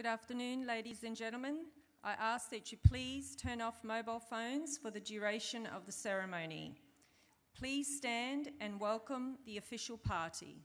Good afternoon, ladies and gentlemen. I ask that you please turn off mobile phones for the duration of the ceremony. Please stand and welcome the official party.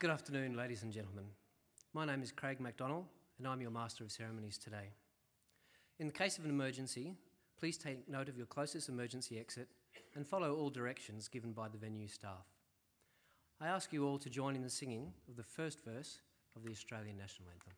Good afternoon, ladies and gentlemen. My name is Craig MacDonald, and I'm your Master of Ceremonies today. In the case of an emergency, please take note of your closest emergency exit and follow all directions given by the venue staff. I ask you all to join in the singing of the first verse of the Australian National Anthem.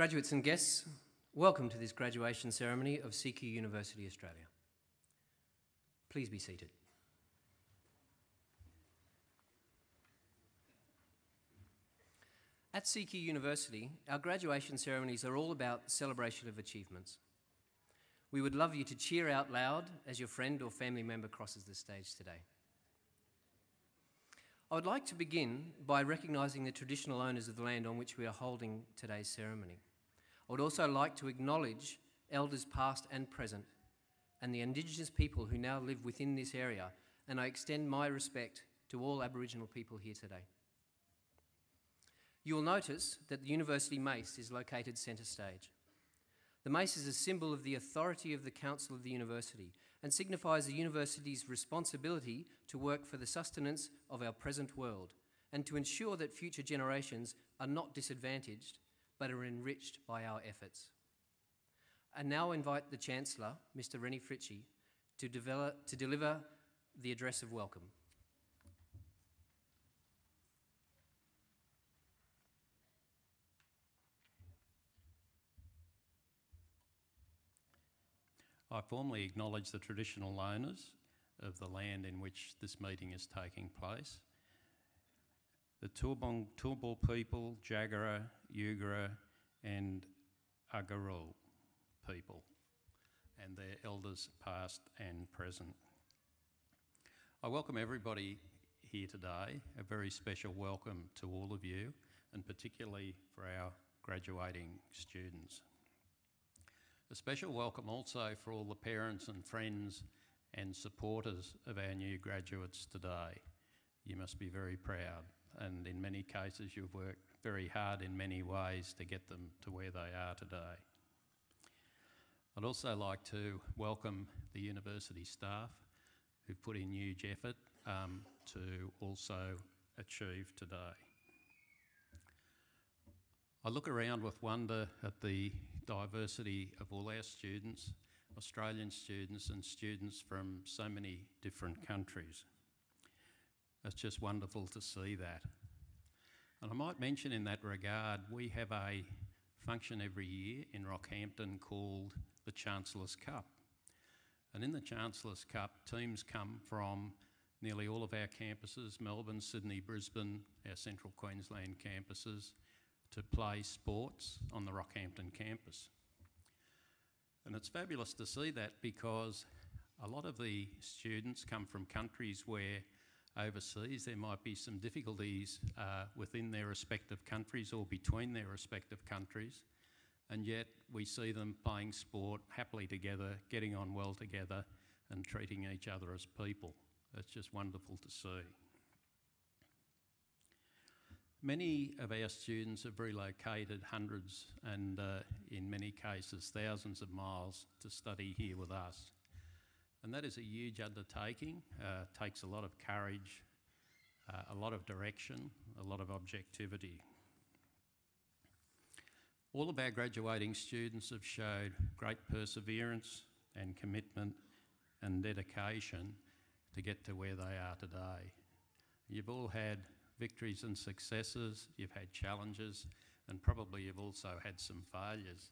Graduates and guests, welcome to this graduation ceremony of CQ University Australia. Please be seated. At CQ University, our graduation ceremonies are all about celebration of achievements. We would love you to cheer out loud as your friend or family member crosses the stage today. I would like to begin by recognising the traditional owners of the land on which we are holding today's ceremony. I would also like to acknowledge elders past and present and the Indigenous people who now live within this area, and I extend my respect to all Aboriginal people here today. You will notice that the University Mace is located centre stage. The mace is a symbol of the authority of the Council of the University and signifies the University's responsibility to work for the sustenance of our present world and to ensure that future generations are not disadvantaged but are enriched by our efforts. I now invite the Chancellor, Mr. Rennie Fritschy, to, develop, to deliver the address of welcome. I formally acknowledge the traditional owners of the land in which this meeting is taking place. The Turrbong Turrbal people, Jagera, Yugara, and Agarul people, and their elders past and present. I welcome everybody here today, a very special welcome to all of you, and particularly for our graduating students. A special welcome also for all the parents and friends and supporters of our new graduates today. You must be very proud, and in many cases, you've worked very hard in many ways to get them to where they are today. I'd also like to welcome the university staff who've put in huge effort um, to also achieve today. I look around with wonder at the diversity of all our students, Australian students, and students from so many different countries. It's just wonderful to see that. And I might mention in that regard, we have a function every year in Rockhampton called the Chancellor's Cup. And in the Chancellor's Cup, teams come from nearly all of our campuses Melbourne, Sydney, Brisbane, our central Queensland campuses to play sports on the Rockhampton campus. And it's fabulous to see that because a lot of the students come from countries where overseas there might be some difficulties uh, within their respective countries or between their respective countries. And yet we see them playing sport happily together, getting on well together, and treating each other as people. It's just wonderful to see. Many of our students have relocated hundreds and, uh, in many cases, thousands of miles to study here with us. And that is a huge undertaking, uh, takes a lot of courage, uh, a lot of direction, a lot of objectivity. All of our graduating students have showed great perseverance and commitment and dedication to get to where they are today. You've all had victories and successes, you've had challenges, and probably you've also had some failures.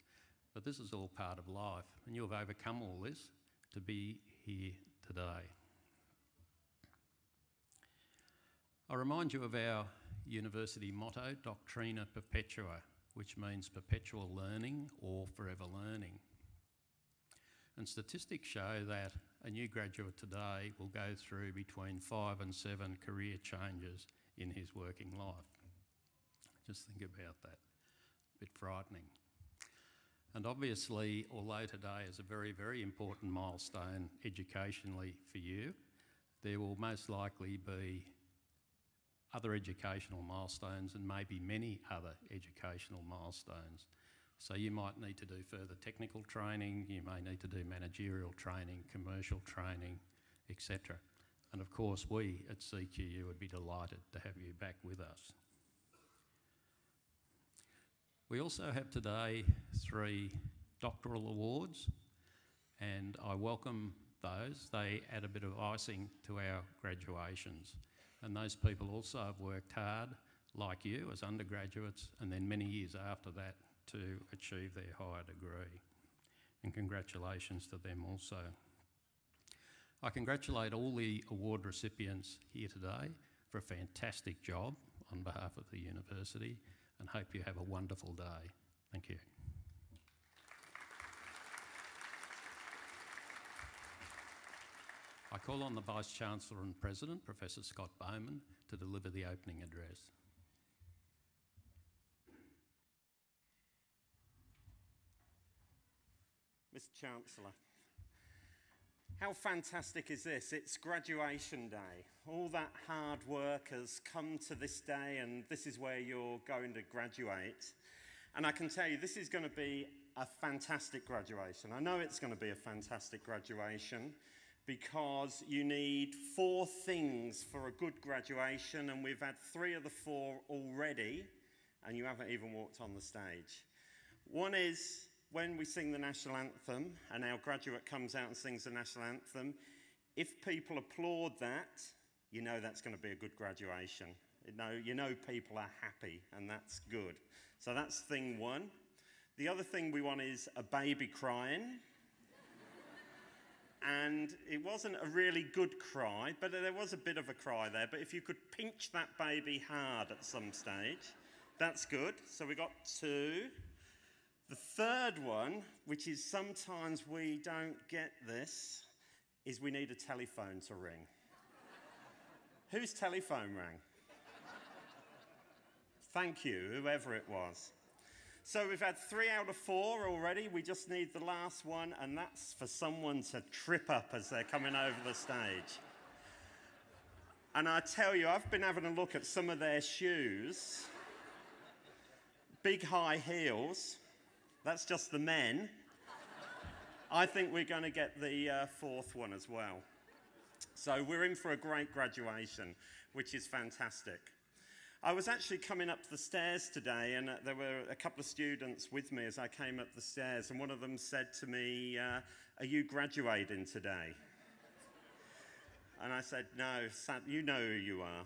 But this is all part of life, and you've overcome all this to be today. I remind you of our university motto, Doctrina Perpetua, which means perpetual learning or forever learning. And statistics show that a new graduate today will go through between five and seven career changes in his working life. Just think about that. A bit frightening. And obviously, although today is a very, very important milestone educationally for you, there will most likely be other educational milestones and maybe many other educational milestones. So you might need to do further technical training, you may need to do managerial training, commercial training, etc. And of course, we at CQU would be delighted to have you back with us. We also have today three doctoral awards, and I welcome those. They add a bit of icing to our graduations. And those people also have worked hard, like you, as undergraduates, and then many years after that to achieve their higher degree. And congratulations to them also. I congratulate all the award recipients here today for a fantastic job on behalf of the university and hope you have a wonderful day. Thank you. I call on the Vice Chancellor and President, Professor Scott Bowman, to deliver the opening address. Mr Chancellor, how fantastic is this? It's graduation day. All that hard work has come to this day, and this is where you're going to graduate. And I can tell you, this is going to be a fantastic graduation. I know it's going to be a fantastic graduation because you need four things for a good graduation, and we've had three of the four already. and you haven't even walked on the stage. One is when we sing the national anthem and our graduate comes out and sings the national anthem, if people applaud that, you know that's going to be a good graduation. You know, you know people are happy, and that's good. So that's thing one. The other thing we want is a baby crying. and it wasn't a really good cry, but there was a bit of a cry there. But if you could pinch that baby hard at some stage, that's good. So we got two. The third one, which is sometimes we don't get this, is we need a telephone to ring. Whose telephone rang? Thank you, whoever it was. So we've had three out of four already. We just need the last one, and that's for someone to trip up as they're coming over the stage. And I tell you, I've been having a look at some of their shoes. Big high heels. That's just the men. I think we're going to get the uh, fourth one as well. So we're in for a great graduation, which is fantastic. I was actually coming up the stairs today, and uh, there were a couple of students with me as I came up the stairs, and one of them said to me, uh, Are you graduating today? and I said, No, you know who you are.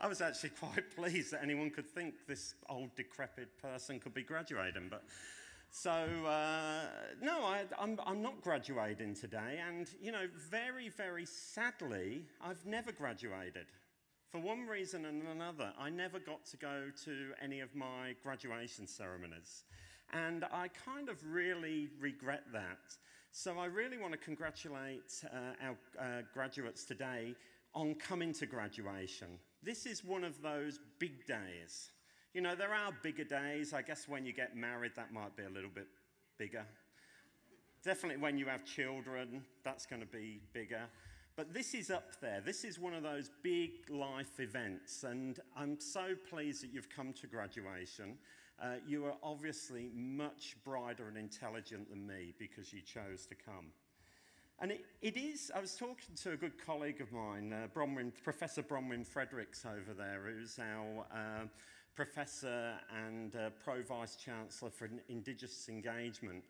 I was actually quite pleased that anyone could think this old decrepit person could be graduating, but. So, uh, no, I, I'm, I'm not graduating today, and, you know, very, very sadly, I've never graduated. For one reason and another, I never got to go to any of my graduation ceremonies. And I kind of really regret that. So I really want to congratulate uh, our uh, graduates today on coming to graduation. This is one of those big days. You know, there are bigger days. I guess when you get married, that might be a little bit bigger. Definitely when you have children, that's going to be bigger. But this is up there. This is one of those big life events, and I'm so pleased that you've come to graduation. Uh, you are obviously much brighter and intelligent than me because you chose to come. And it, it is, I was talking to a good colleague of mine, uh, Bronwyn, Professor Bronwyn Fredericks over there, who's our uh, professor and uh, pro vice chancellor for Indigenous engagement.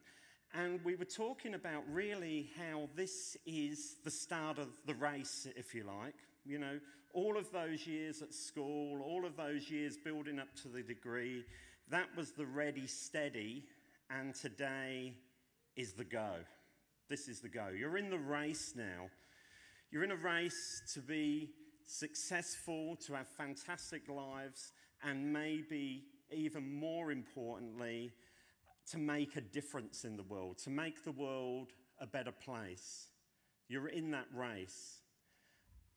And we were talking about really how this is the start of the race, if you like. You know, all of those years at school, all of those years building up to the degree, that was the ready, steady, and today is the go. This is the go. You're in the race now. You're in a race to be successful, to have fantastic lives, and maybe even more importantly, to make a difference in the world, to make the world a better place. You're in that race.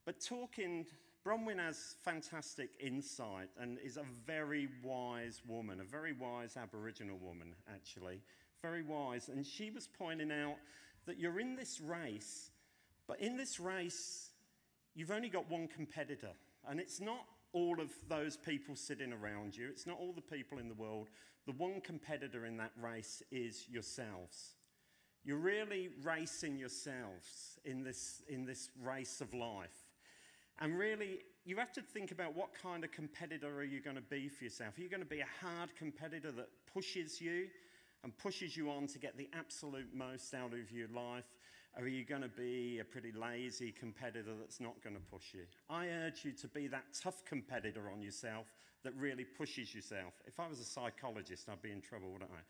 But talking, Bronwyn has fantastic insight and is a very wise woman, a very wise Aboriginal woman, actually. Very wise. And she was pointing out that you're in this race, but in this race, you've only got one competitor. And it's not all of those people sitting around you, it's not all the people in the world. The one competitor in that race is yourselves. You're really racing yourselves in this, in this race of life. And really, you have to think about what kind of competitor are you going to be for yourself. Are you going to be a hard competitor that pushes you and pushes you on to get the absolute most out of your life? Or are you going to be a pretty lazy competitor that's not going to push you? I urge you to be that tough competitor on yourself that really pushes yourself. If I was a psychologist, I'd be in trouble, wouldn't I?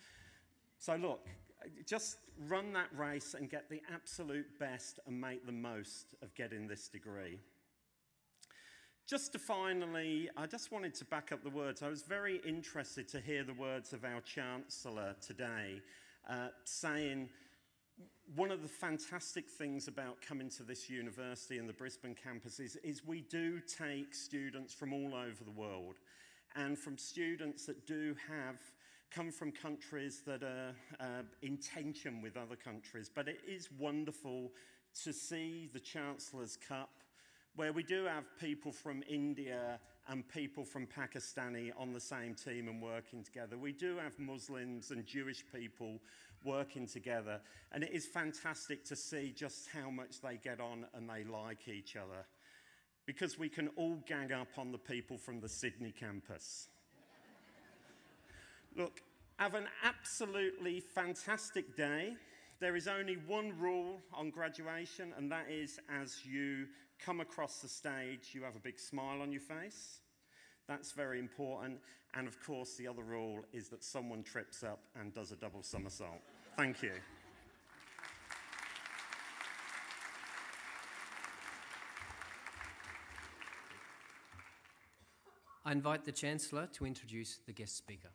So, look, just run that race and get the absolute best and make the most of getting this degree. Just to finally, I just wanted to back up the words. I was very interested to hear the words of our Chancellor today uh, saying, one of the fantastic things about coming to this university and the Brisbane campus is, is we do take students from all over the world and from students that do have come from countries that are uh, in tension with other countries. But it is wonderful to see the Chancellor's Cup, where we do have people from India and people from Pakistani on the same team and working together. We do have Muslims and Jewish people working together, and it is fantastic to see just how much they get on and they like each other. because we can all gang up on the people from the Sydney campus. Look, have an absolutely fantastic day. There is only one rule on graduation, and that is as you come across the stage, you have a big smile on your face. That's very important. And of course, the other rule is that someone trips up and does a double somersault. Thank you. I invite the Chancellor to introduce the guest speaker.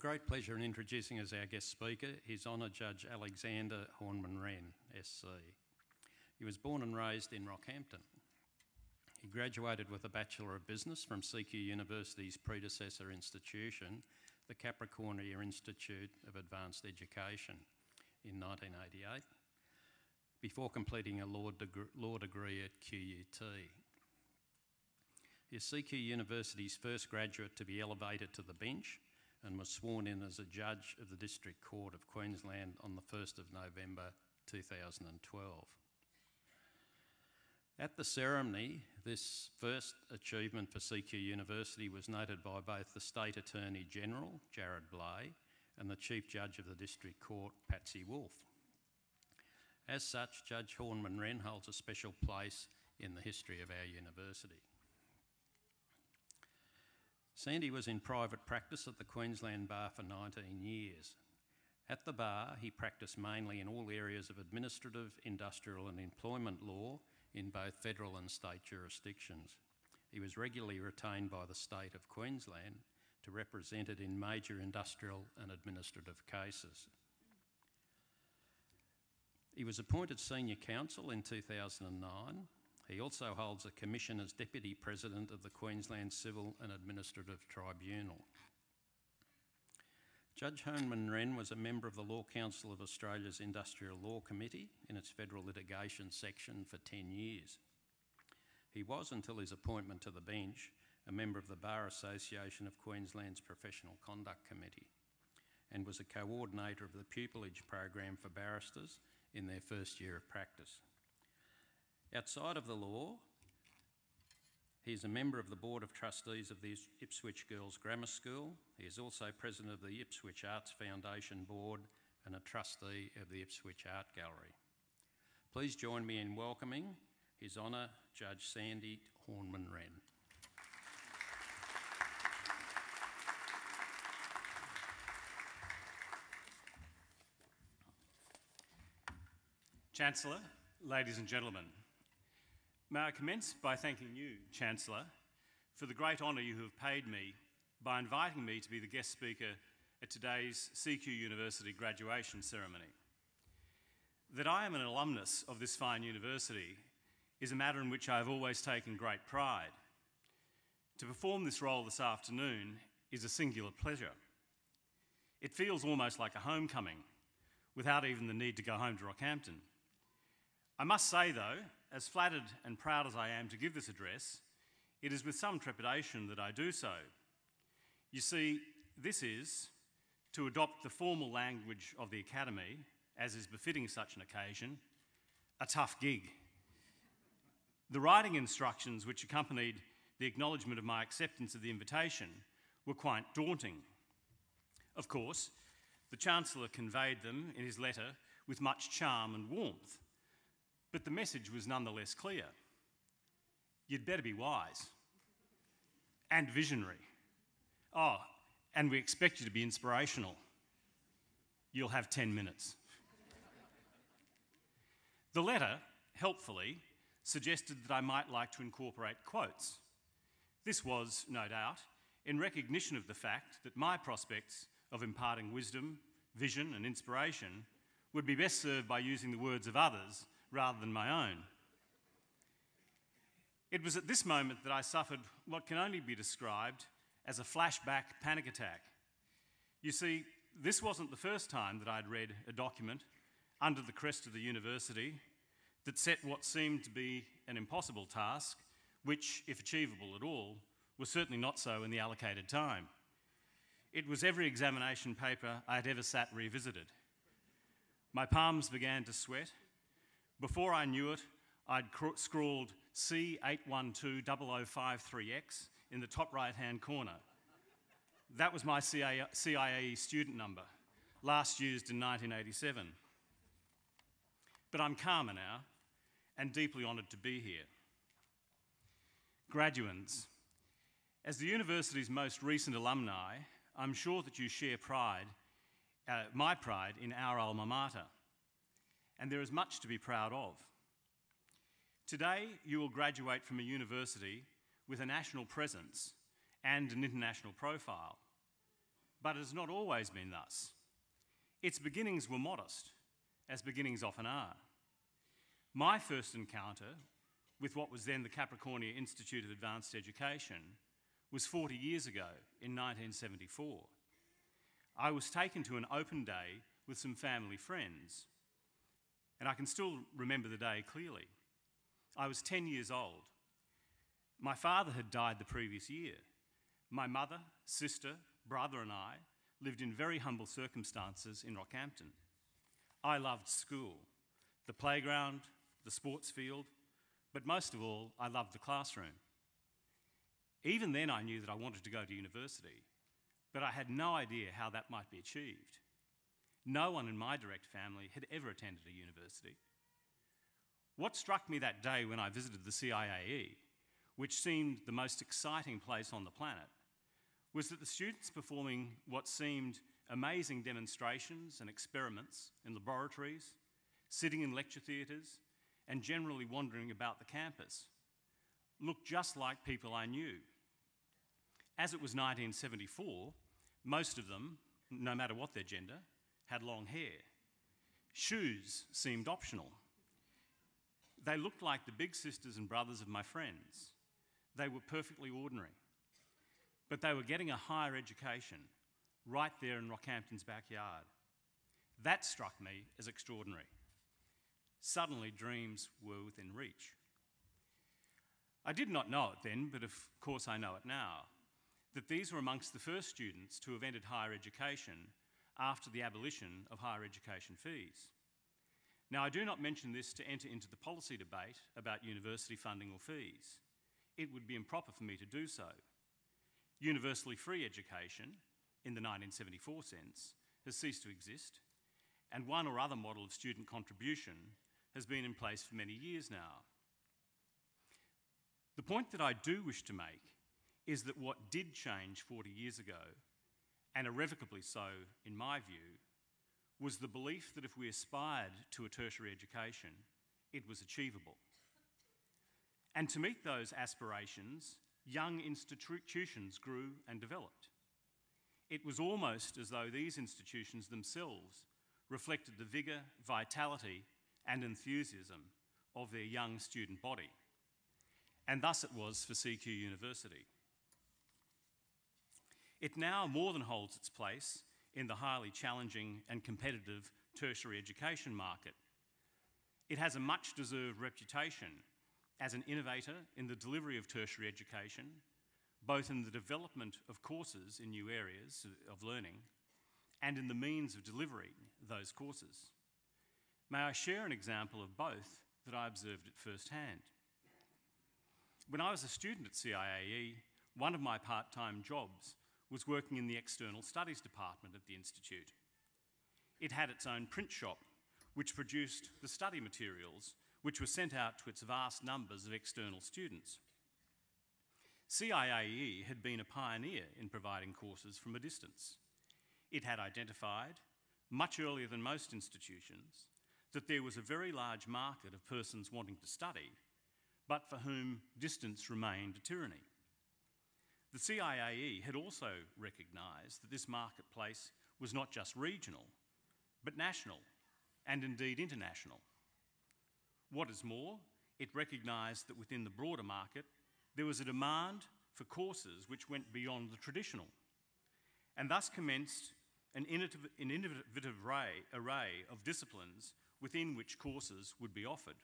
Great pleasure in introducing as our guest speaker His Honour Judge Alexander Horneman-Wren, SC. He was born and raised in Rockhampton. He graduated with a Bachelor of Business from CQ University's predecessor institution, the Capricornia Institute of Advanced Education, in 1988, before completing a law, deg- law degree at QUT. He is CQ University's first graduate to be elevated to the bench and was sworn in as a judge of the District Court of Queensland on the 1st of November 2012. At the ceremony, this first achievement for CQ University was noted by both the State Attorney General, Jarrod Bleijie, and the Chief Judge of the District Court, Patsy Wolfe. As such, Judge Horneman-Wren holds a special place in the history of our university. Sandy was in private practice at the Queensland Bar for 19 years. At the bar, he practiced mainly in all areas of administrative, industrial, and employment law in both federal and state jurisdictions. He was regularly retained by the state of Queensland to represent it in major industrial and administrative cases. He was appointed senior counsel in 2009 he also holds a commission as Deputy President of the Queensland Civil and Administrative Tribunal. Judge Horneman-Wren was a member of the Law Council of Australia's Industrial Law Committee in its federal litigation section for 10 years. He was, until his appointment to the bench, a member of the Bar Association of Queensland's Professional Conduct Committee and was a coordinator of the pupillage program for barristers in their first year of practice. Outside of the law, he is a member of the Board of Trustees of the Ipswich Girls Grammar School. He is also president of the Ipswich Arts Foundation Board and a trustee of the Ipswich Art Gallery. Please join me in welcoming His Honour Judge Sandy Horneman-Wren. Chancellor, ladies and gentlemen, May I commence by thanking you, Chancellor, for the great honour you have paid me by inviting me to be the guest speaker at today's CQ University graduation ceremony. That I am an alumnus of this fine university is a matter in which I have always taken great pride. To perform this role this afternoon is a singular pleasure. It feels almost like a homecoming without even the need to go home to Rockhampton. I must say, though, as flattered and proud as I am to give this address, it is with some trepidation that I do so. You see, this is, to adopt the formal language of the Academy, as is befitting such an occasion, a tough gig. The writing instructions which accompanied the acknowledgement of my acceptance of the invitation were quite daunting. Of course, the Chancellor conveyed them in his letter with much charm and warmth. But the message was nonetheless clear. You'd better be wise and visionary. Oh, and we expect you to be inspirational. You'll have 10 minutes. the letter, helpfully, suggested that I might like to incorporate quotes. This was, no doubt, in recognition of the fact that my prospects of imparting wisdom, vision, and inspiration would be best served by using the words of others rather than my own. It was at this moment that I suffered what can only be described as a flashback panic attack. You see, this wasn't the first time that I'd read a document under the crest of the university that set what seemed to be an impossible task, which, if achievable at all, was certainly not so in the allocated time. It was every examination paper I had ever sat revisited. My palms began to sweat. Before I knew it, I'd cr- scrawled C812053X in the top right hand corner. That was my CIAE student number, last used in 1987. But I'm calmer now and deeply honoured to be here. Graduands, as the university's most recent alumni, I'm sure that you share pride, uh, my pride, in our alma mater. And there is much to be proud of. Today, you will graduate from a university with a national presence and an international profile. But it has not always been thus. Its beginnings were modest, as beginnings often are. My first encounter with what was then the Capricornia Institute of Advanced Education was 40 years ago in 1974. I was taken to an open day with some family friends, and I can still remember the day clearly. I was 10 years old. My father had died the previous year. My mother, sister, brother, and I lived in very humble circumstances in Rockhampton. I loved school, the playground, the sports field, but most of all, I loved the classroom. Even then, I knew that I wanted to go to university, but I had no idea how that might be achieved. No one in my direct family had ever attended a university. What struck me that day when I visited the CIAE, which seemed the most exciting place on the planet, was that the students performing what seemed amazing demonstrations and experiments in laboratories, sitting in lecture theatres, and generally wandering about the campus looked just like people I knew. As it was 1974, most of them, no matter what their gender, had long hair. Shoes seemed optional. They looked like the big sisters and brothers of my friends. They were perfectly ordinary. But they were getting a higher education right there in Rockhampton's backyard. That struck me as extraordinary. Suddenly, dreams were within reach. I did not know it then, but of course I know it now, that these were amongst the first students to have entered higher education after the abolition of higher education fees. Now, I do not mention this to enter into the policy debate about university funding or fees. It would be improper for me to do so. Universally free education, in the 1974 sense, has ceased to exist, and one or other model of student contribution has been in place for many years now. The point that I do wish to make is that what did change 40 years ago, and irrevocably so in my view, was the belief that if we aspired to a tertiary education, it was achievable. And to meet those aspirations, young institutions grew and developed. It was almost as though these institutions themselves reflected the vigour, vitality, and enthusiasm of their young student body. And thus it was for CQ University. It now more than holds its place in the highly challenging and competitive tertiary education market. It has a much deserved reputation as an innovator in the delivery of tertiary education, both in the development of courses in new areas of learning and in the means of delivering those courses. May I share an example of both that I observed at first hand? When I was a student at CIAE, one of my part time jobs was working in the External Studies Department at the Institute. It had its own print shop, which produced the study materials which were sent out to its vast numbers of external students. CIAE had been a pioneer in providing courses from a distance. It had identified, much earlier than most institutions, that there was a very large market of persons wanting to study, but for whom distance remained a tyranny. The CIAE had also recognised that this marketplace was not just regional, but national, and indeed international. What is more, it recognised that within the broader market, there was a demand for courses which went beyond the traditional, and thus commenced an innovative, array of disciplines within which courses would be offered.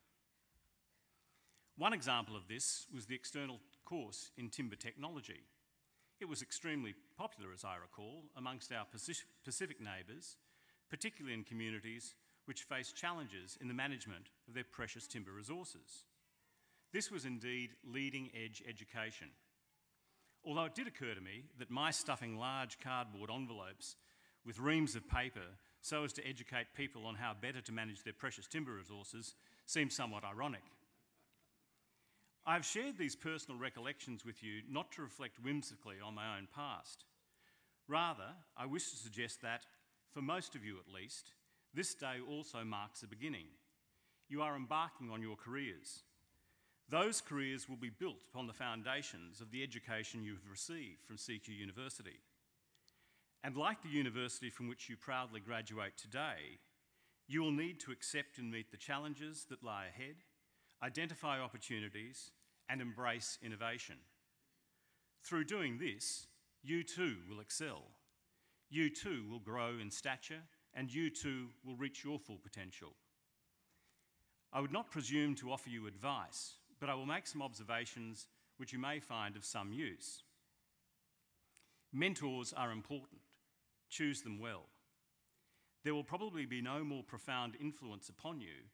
One example of this was the external course in timber technology, It was extremely popular, as I recall, amongst our Pacific neighbours, particularly in communities which face challenges in the management of their precious timber resources. This was indeed leading edge education. Although it did occur to me that my stuffing large cardboard envelopes with reams of paper so as to educate people on how better to manage their precious timber resources seemed somewhat ironic. I've shared these personal recollections with you not to reflect whimsically on my own past. Rather, I wish to suggest that, for most of you at least, this day also marks a beginning. You are embarking on your careers. Those careers will be built upon the foundations of the education you have received from CQ University. And like the university from which you proudly graduate today, you will need to accept and meet the challenges that lie ahead, identify opportunities, and embrace innovation. Through doing this, you too will excel. You too will grow in stature, and you too will reach your full potential. I would not presume to offer you advice, but I will make some observations which you may find of some use. Mentors are important. Choose them well. There will probably be no more profound influence upon you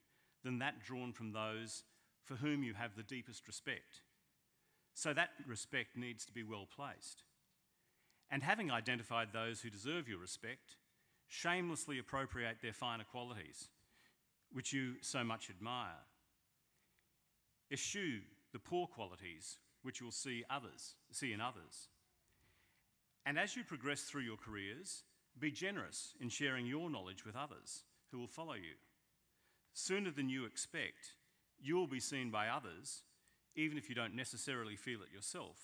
than that drawn from those for whom you have the deepest respect. So that respect needs to be well placed. And having identified those who deserve your respect, shamelessly appropriate their finer qualities, which you so much admire. Eschew the poor qualities which you will see others, see in others. And as you progress through your careers, be generous in sharing your knowledge with others who will follow you. Sooner than you expect, you will be seen by others, even if you don't necessarily feel it yourself,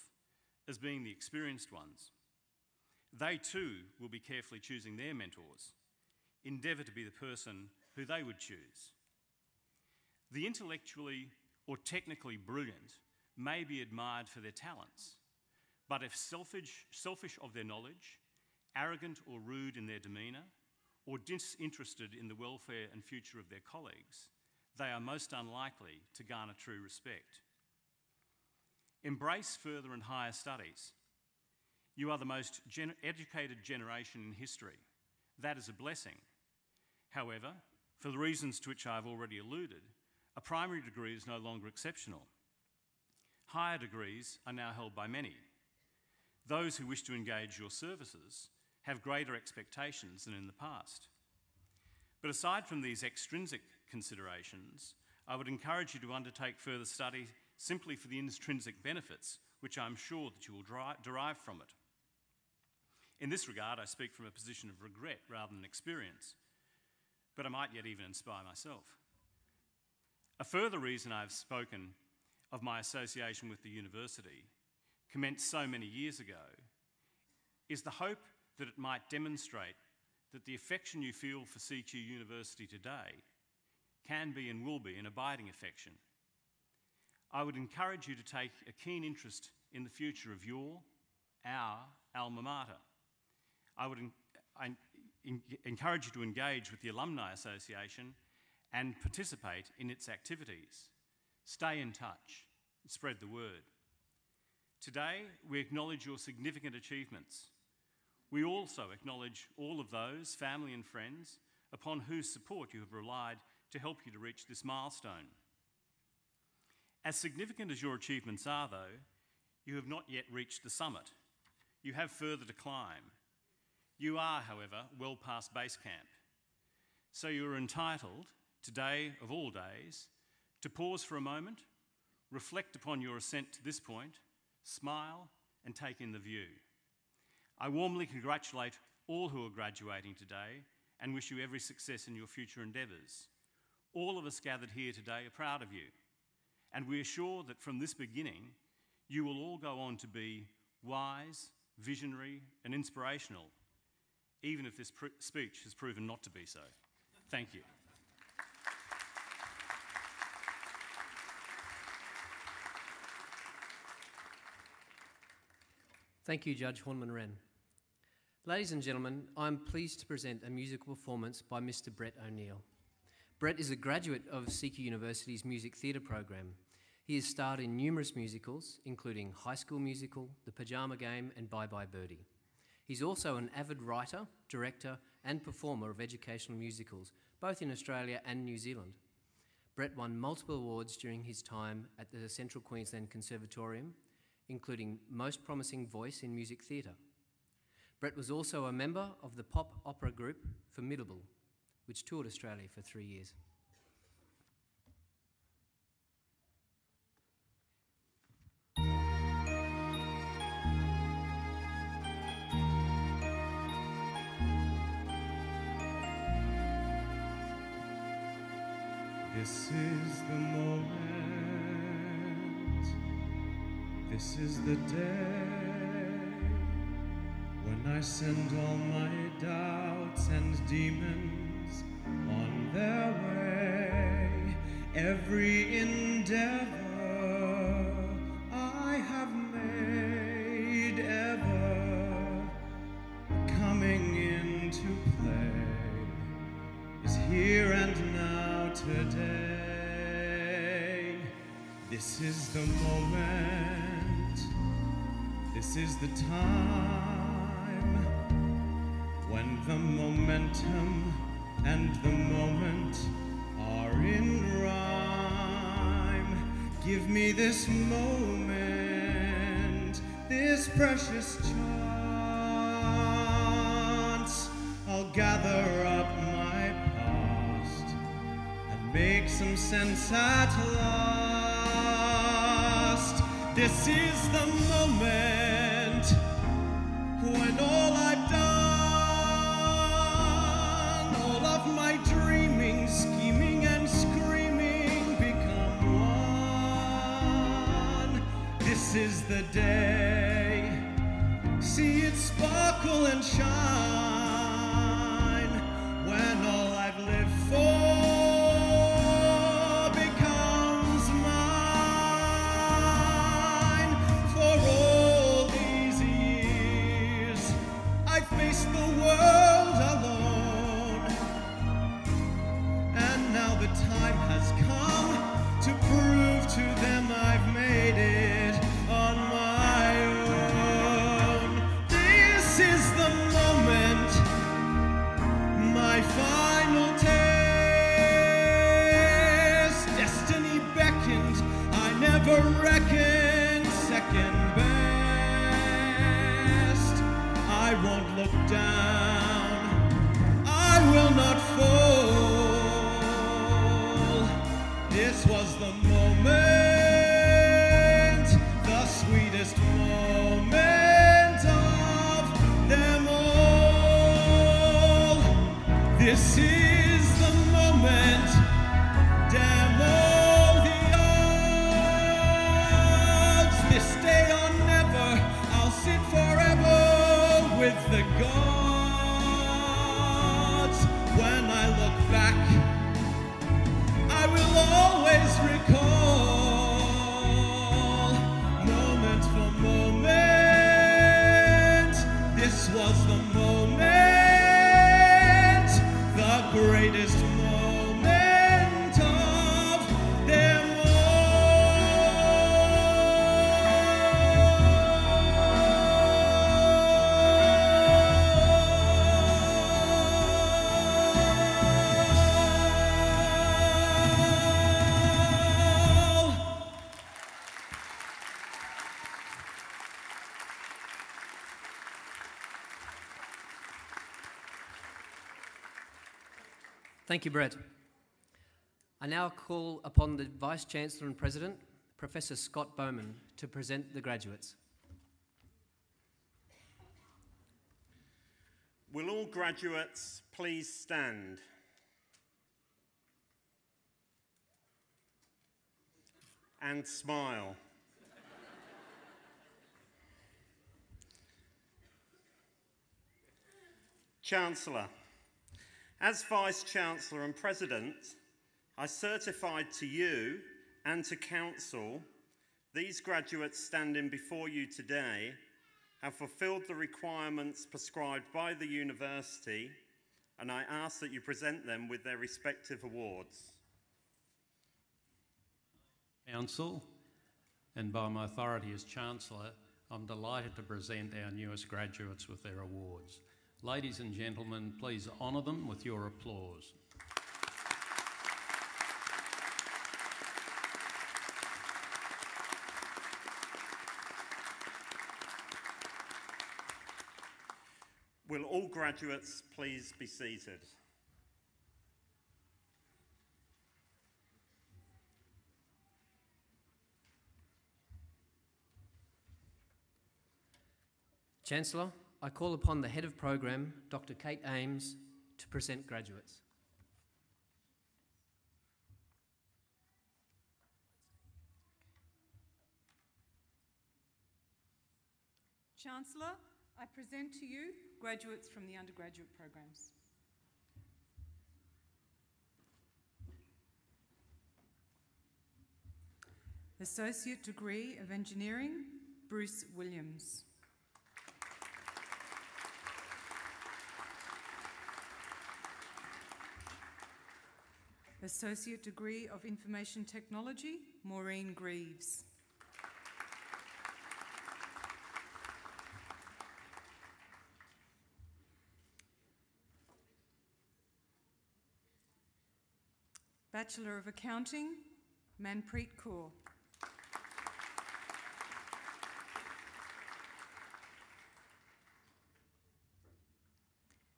as being the experienced ones. They too will be carefully choosing their mentors. Endeavour to be the person who they would choose. The intellectually or technically brilliant may be admired for their talents, but if selfish, selfish of their knowledge, arrogant or rude in their demeanour, or disinterested in the welfare and future of their colleagues, they are most unlikely to garner true respect. Embrace further and higher studies. You are the most gen- educated generation in history. That is a blessing. However, for the reasons to which I have already alluded, a primary degree is no longer exceptional. Higher degrees are now held by many. Those who wish to engage your services have greater expectations than in the past. But aside from these extrinsic considerations, I would encourage you to undertake further study simply for the intrinsic benefits, which I'm sure that you will derive from it. In this regard, I speak from a position of regret rather than experience, but I might yet even inspire myself. A further reason I've spoken of my association with the university, commenced so many years ago, is the hope that it might demonstrate that the affection you feel for CQ University today can be and will be an abiding affection. I would encourage you to take a keen interest in the future of your, our alma mater. I would en- I en- encourage you to engage with the Alumni Association and participate in its activities. Stay in touch, spread the word. Today, we acknowledge your significant achievements. We also acknowledge all of those, family and friends, upon whose support you have relied to help you to reach this milestone. As significant as your achievements are, though, you have not yet reached the summit. You have further to climb. You are, however, well past base camp. So you are entitled, today of all days, to pause for a moment, reflect upon your ascent to this point, smile, and take in the view. I warmly congratulate all who are graduating today and wish you every success in your future endeavours. All of us gathered here today are proud of you, and we are sure that from this beginning, you will all go on to be wise, visionary, and inspirational, even if this pr- speech has proven not to be so. Thank you. Thank you, Judge Horneman-Wren. Ladies and gentlemen, I'm pleased to present a musical performance by Mr. Brett O'Neill. Brett is a graduate of CQ University's Music Theatre program. He has starred in numerous musicals, including High School Musical, The Pajama Game, and Bye Bye Birdie. He's also an avid writer, director, and performer of educational musicals, both in Australia and New Zealand. Brett won multiple awards during his time at the Central Queensland Conservatorium, including Most Promising Voice in Music Theatre. Brett was also a member of the pop opera group Formidable, which toured Australia for three years. This is the moment. This is the day when I send all my doubts and demons on their way. Every endeavor I have made ever coming into play is here and now today. This is the moment, this is the time when the momentum and the moment are in rhyme. Give me this moment, this precious chance. I'll gather up my past and make some sense at last. This is the moment Thank you, Brett. I now call upon the Vice Chancellor and President, Professor Scott Bowman, to present the graduates. Will all graduates please stand? And smile. Chancellor, as Vice Chancellor and President, I certified to you and to Council these graduates standing before you today have fulfilled the requirements prescribed by the university, and I ask that you present them with their respective awards. Council, and by my authority as Chancellor, I'm delighted to present our newest graduates with their awards. Ladies and gentlemen, please honour them with your applause. Will all graduates please be seated? Chancellor, I call upon the Head of Program, Dr Kate Ames, to present graduates. Chancellor, I present to you graduates from the undergraduate programs. Associate degree of Engineering, Bruce Williams. Associate degree of Information Technology, Maureen Greaves. Bachelor of Accounting, Manpreet Kaur.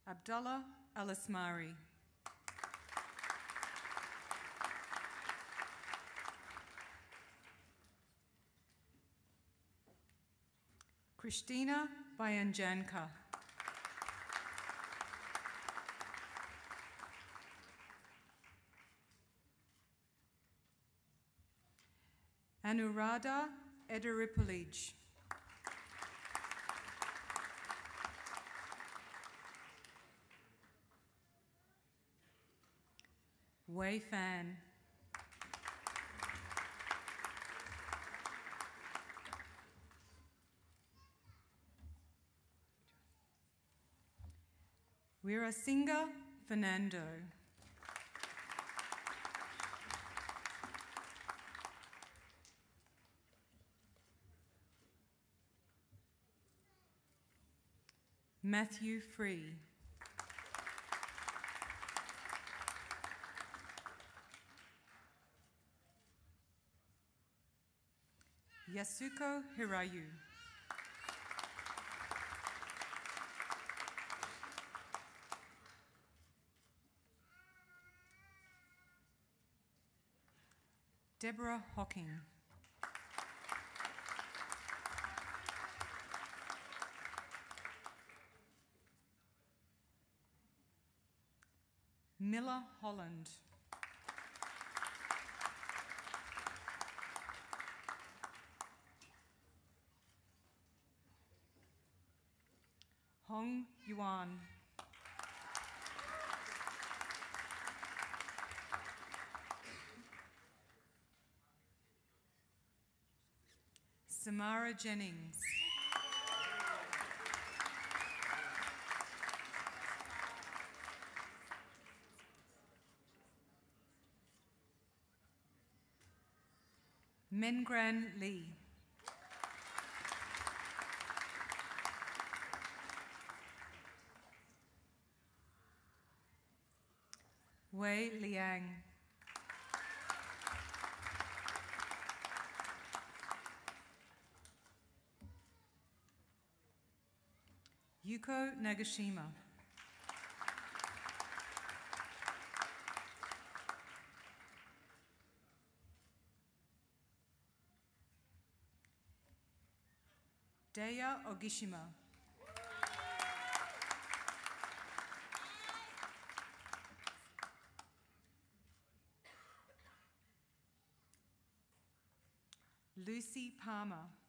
Abdullah Alasmari. Christina Bayanjanka. Anuradha Edaripalij. Wei Fan. Weerasinga Fernando. Matthew Free. Yasuko Hirayu. Deborah Hocking. Miller Holland. Hong Yuan. Samara Jennings. Mengran Lee. Wei Liang. Yuko Nagashima. Deya Ogishima. Lucy Palmer.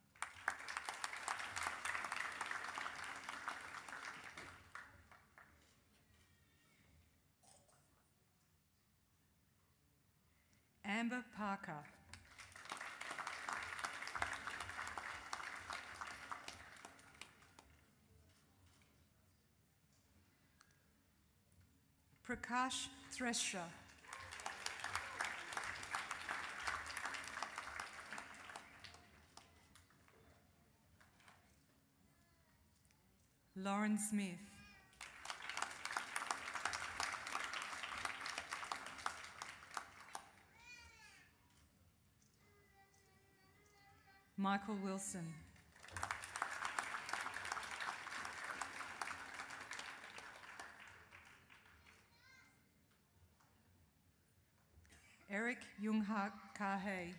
Amber Parker. Prakash Thresher. Lauren Smith. Michael Wilson. Eric Junghak Kahe.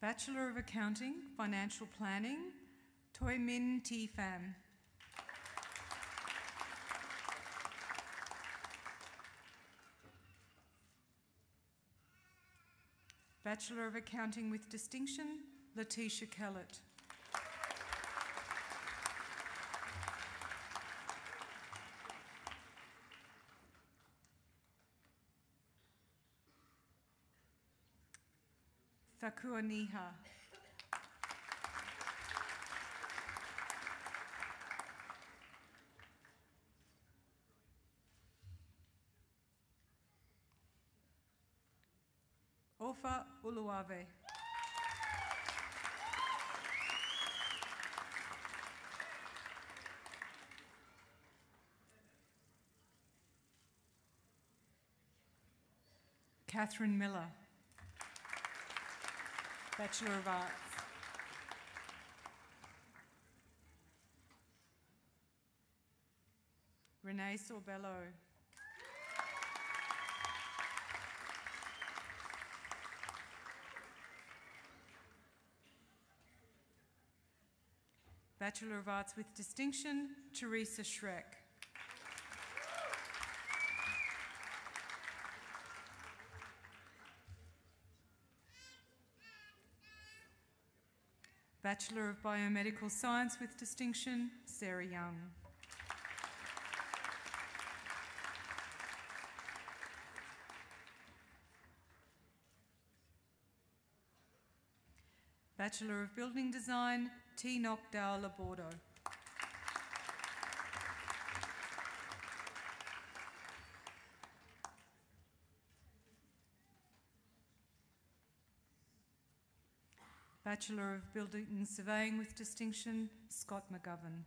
Bachelor of Accounting, Financial Planning, Toi Min T Pham. Bachelor of Accounting with Distinction, Letitia Kellett. Thakua Niha. Uluave. Catherine Miller. Bachelor of Arts. Renee Sorbello. Bachelor of Arts with Distinction, Teresa Schreck. Bachelor of Biomedical Science with Distinction, Sarah Young. Bachelor of Building Design, T. Knockdale Labordo. Bachelor of Building and Surveying with Distinction, Scott McGovern.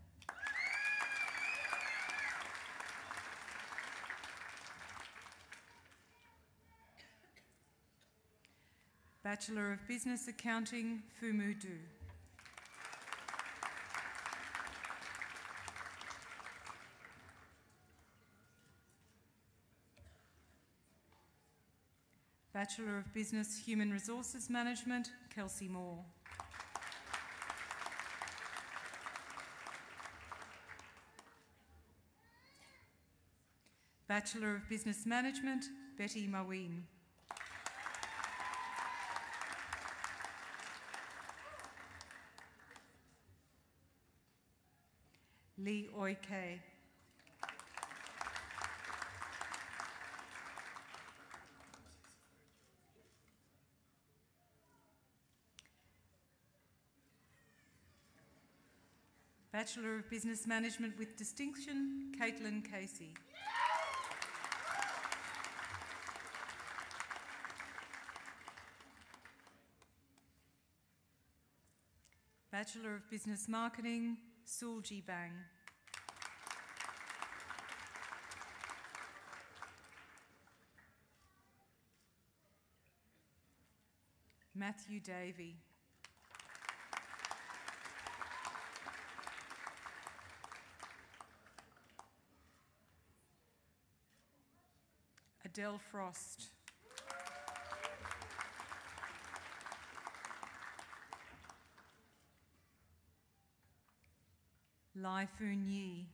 Bachelor of Business Accounting, Fumu Du. Bachelor of Business Human Resources Management, Kelsey Moore. Bachelor of Business Management, Betty Maween. Lee Oi Kay. Bachelor of Business Management with Distinction, Caitlin Casey. Bachelor of Business Marketing, Sulji Bang. Matthew Davey. Adele Frost. Lai Foon Yi.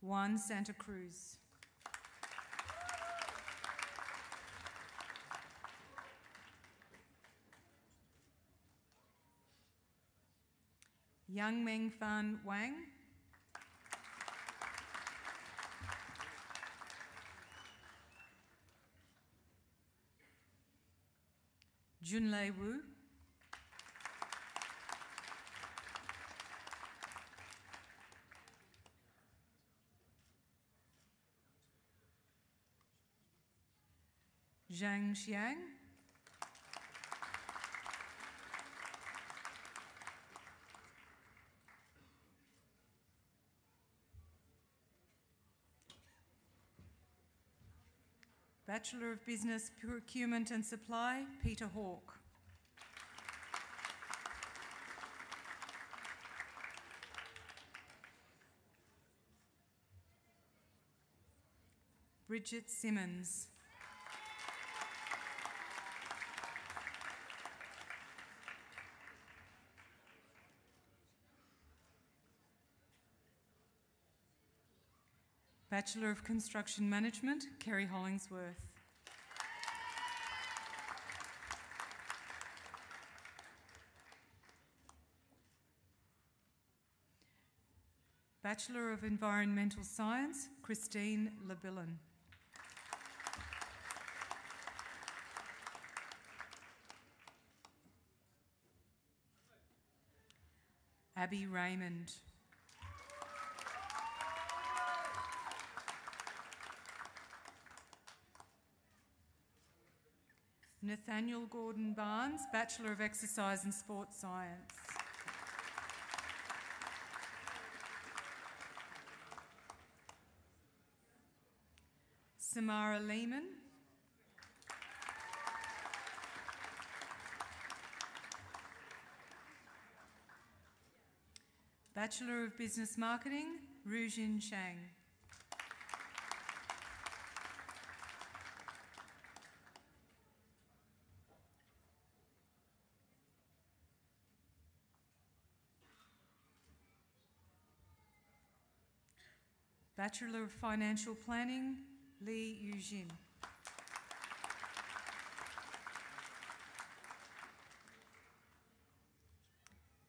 Juan Santa Cruz. Yang Meng Fan Wang. Junlei Wu. Zhang Xiang. Bachelor of Business Procurement and Supply, Peter Hawke. Bridget Simmons. Bachelor of Construction Management, Kerry Hollingsworth. Bachelor of Environmental Science, Christine Lebillen. Abby Raymond. Nathaniel Gordon Barnes, Bachelor of Exercise and Sports Science. Samara Lehman. Bachelor of Business Marketing, Rujin Shang. Bachelor of Financial Planning, Li Yujin.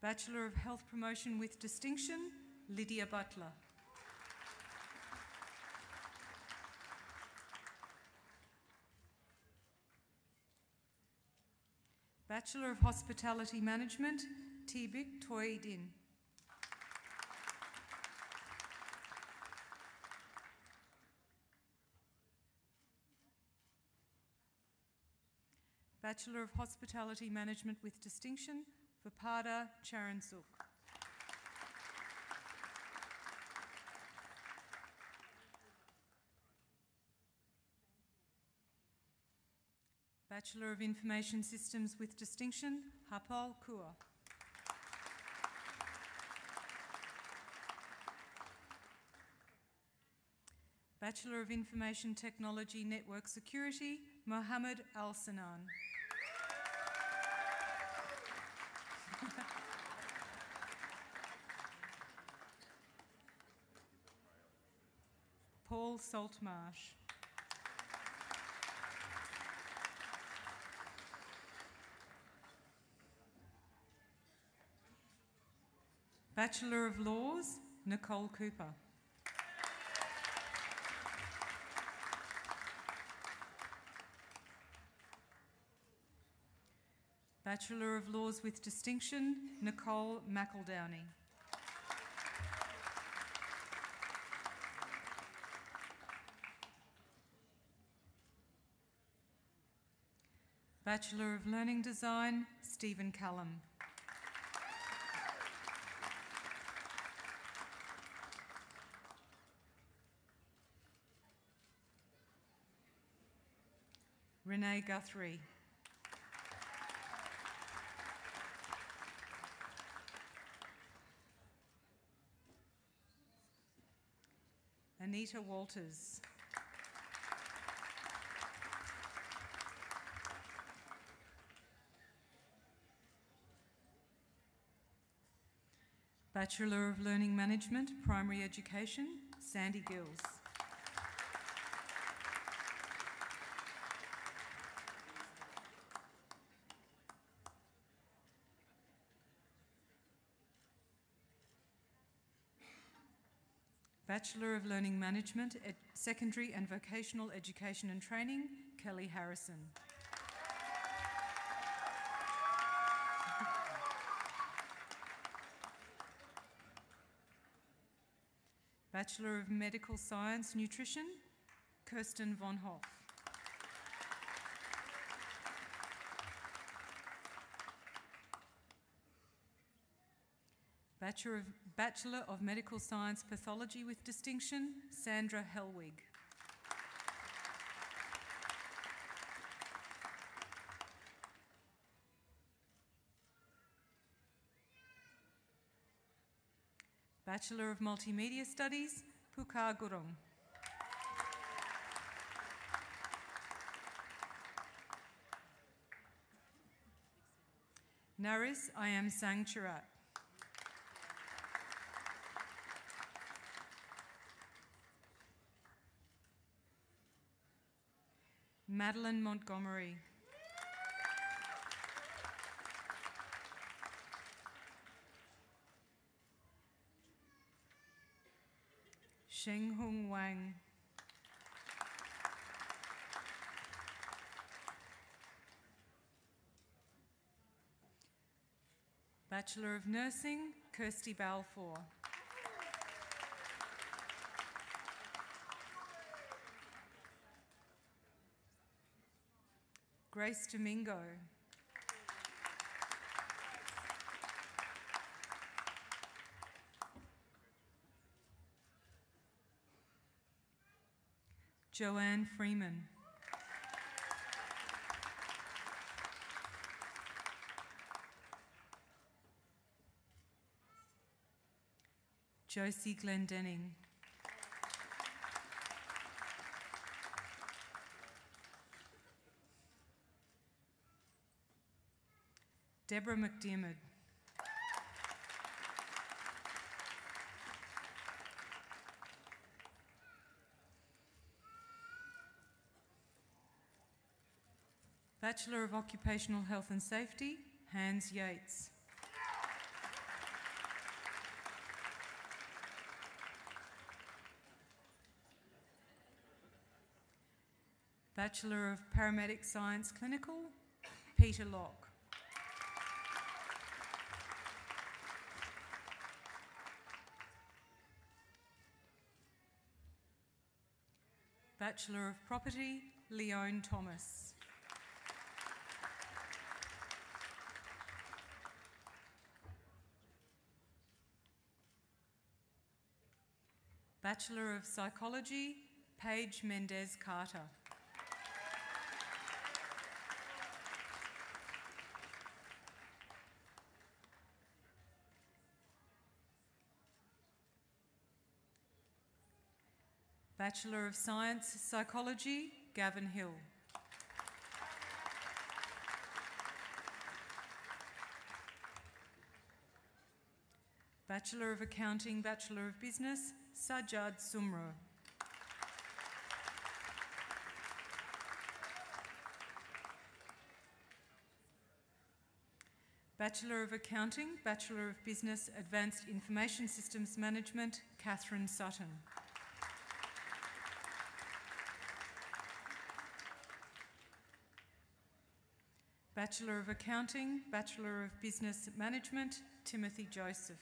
Bachelor of Health Promotion with Distinction, Lydia Butler. Bachelor of Hospitality Management, Tibik Toy Din. Bachelor of Hospitality Management with Distinction, Vipada Charansuk. Bachelor of Information Systems with Distinction, Hapal Kua. Bachelor of Information Technology Network Security, Mohammed Al Sanan. Paul Saltmarsh. Bachelor of Laws, Nicole Cooper. Bachelor of Laws with Distinction, Nicole McEldowney. Bachelor of Learning Design, Stephen Callum. Renee Guthrie. Anita Walters. Bachelor of Learning Management, Primary Education, Sandy Gills. Bachelor of Learning Management, Secondary and Vocational Education and Training, Kelly Harrison. Bachelor of Medical Science Nutrition, Kirsten von Hoff. Bachelor of, Bachelor of Medical Science Pathology with distinction, Sandra Helwig. Bachelor of Multimedia Studies, Pukar Gurung. Naris I am Sangcharat. Madeline Montgomery. Sheng Hung Wang. Bachelor of Nursing, Kirsty Balfour. Grace Domingo. Joanne Freeman. Josie Glendenning. Deborah McDiarmid. Bachelor of Occupational Health and Safety, Hans Yates. Bachelor of Paramedic Science Clinical, Peter Locke. Bachelor of Property, Leone Thomas. Bachelor of Psychology, Paige Mendez Carter. Bachelor of Science Psychology, Gavin Hill. Bachelor of Accounting, Bachelor of Business, Sajad Sumro. Bachelor of Accounting, Bachelor of Business, Advanced Information Systems Management, Catherine Sutton. Bachelor of Accounting, Bachelor of Business Management, Timothy Joseph.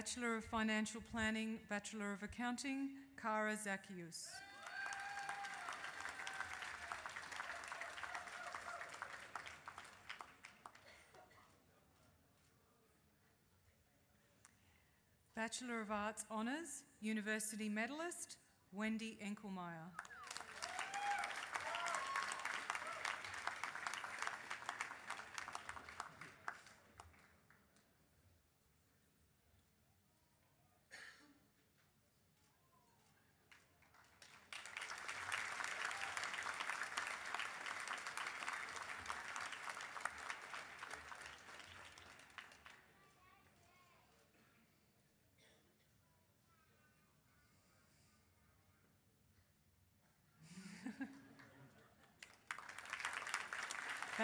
Bachelor of Financial Planning, Bachelor of Accounting, Kara Zakius. Bachelor of Arts Honours, University Medalist, Wendy Enkelmeyer.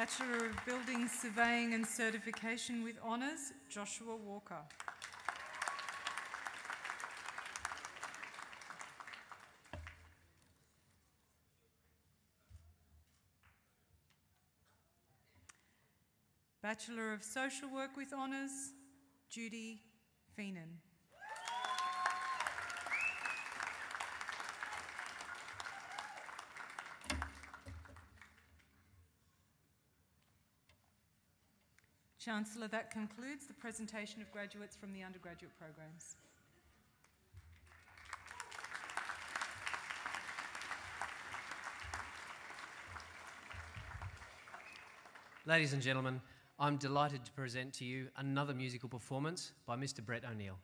Bachelor of Building Surveying and Certification with Honours, Joshua Walker. Bachelor of Social Work with Honours, Judy Feenan. Chancellor, that concludes the presentation of graduates from the undergraduate programs. Ladies and gentlemen, I'm delighted to present to you another musical performance by Mr. Brett O'Neill.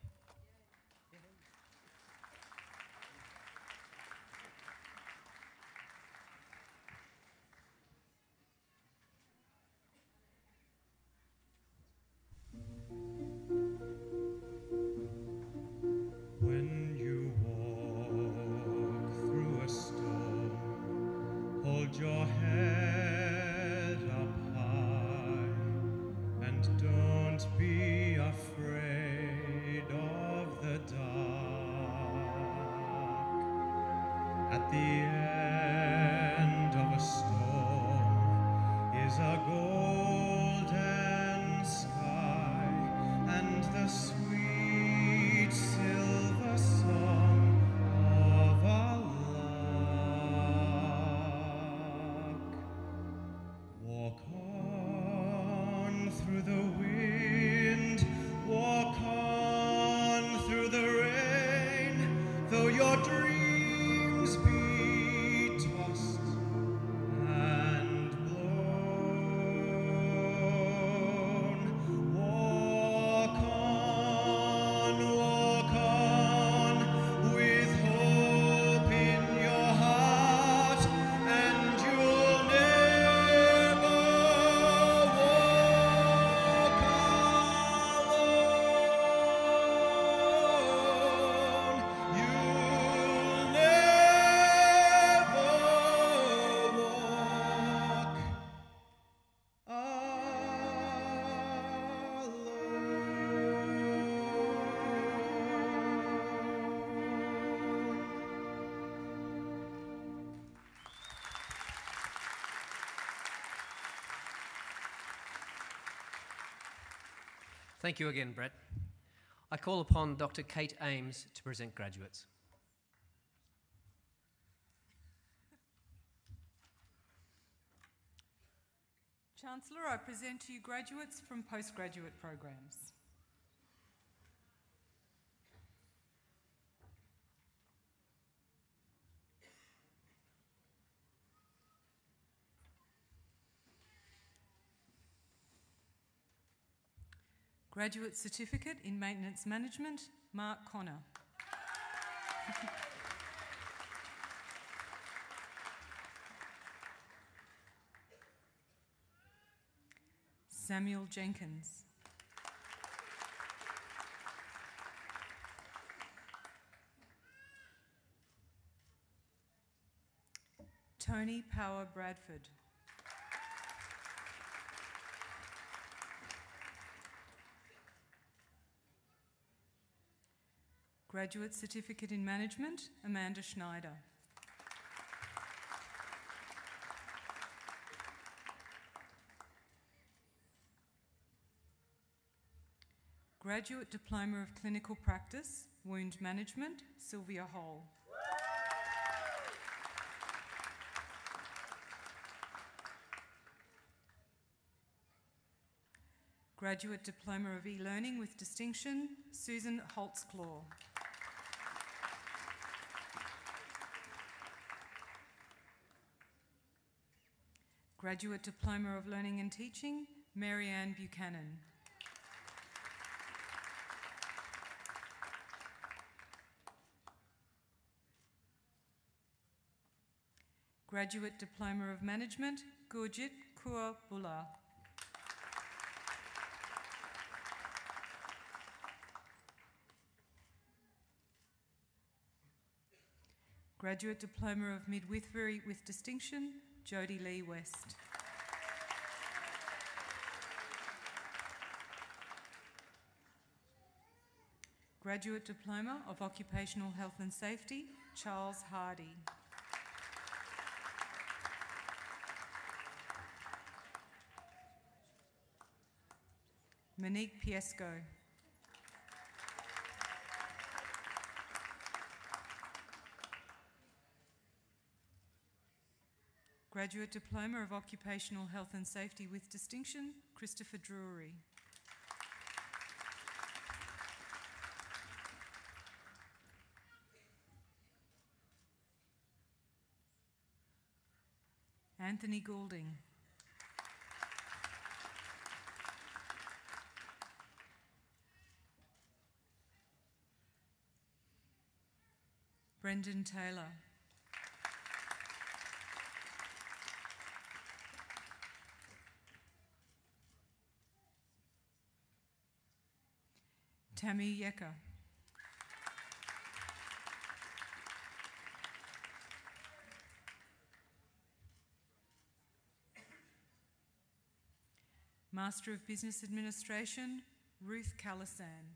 Thank you again, Brett. I call upon Dr. Kate Ames to present graduates. Chancellor, I present to you graduates from postgraduate programs. Graduate Certificate in Maintenance Management, Mark Connor. Samuel Jenkins. Tony Power Bradford. Graduate Certificate in Management, Amanda Schneider. Graduate Diploma of Clinical Practice, Wound Management, Sylvia Hall. Graduate Diploma of E-Learning with Distinction, Susan Holtzclaw. Graduate Diploma of Learning and Teaching, Marianne Buchanan. Graduate Diploma of Management, Gurjit Kaur Bula. Graduate Diploma of Midwifery with Distinction, Jodie Lee West. Graduate Diploma of Occupational Health and Safety, Charles Hardy. Monique Piesco. Graduate Diploma of Occupational Health and Safety with Distinction, Christopher Drury. Anthony Goulding. Brendan Taylor. Tammy Yecker. Master of Business Administration, Ruth Calisan.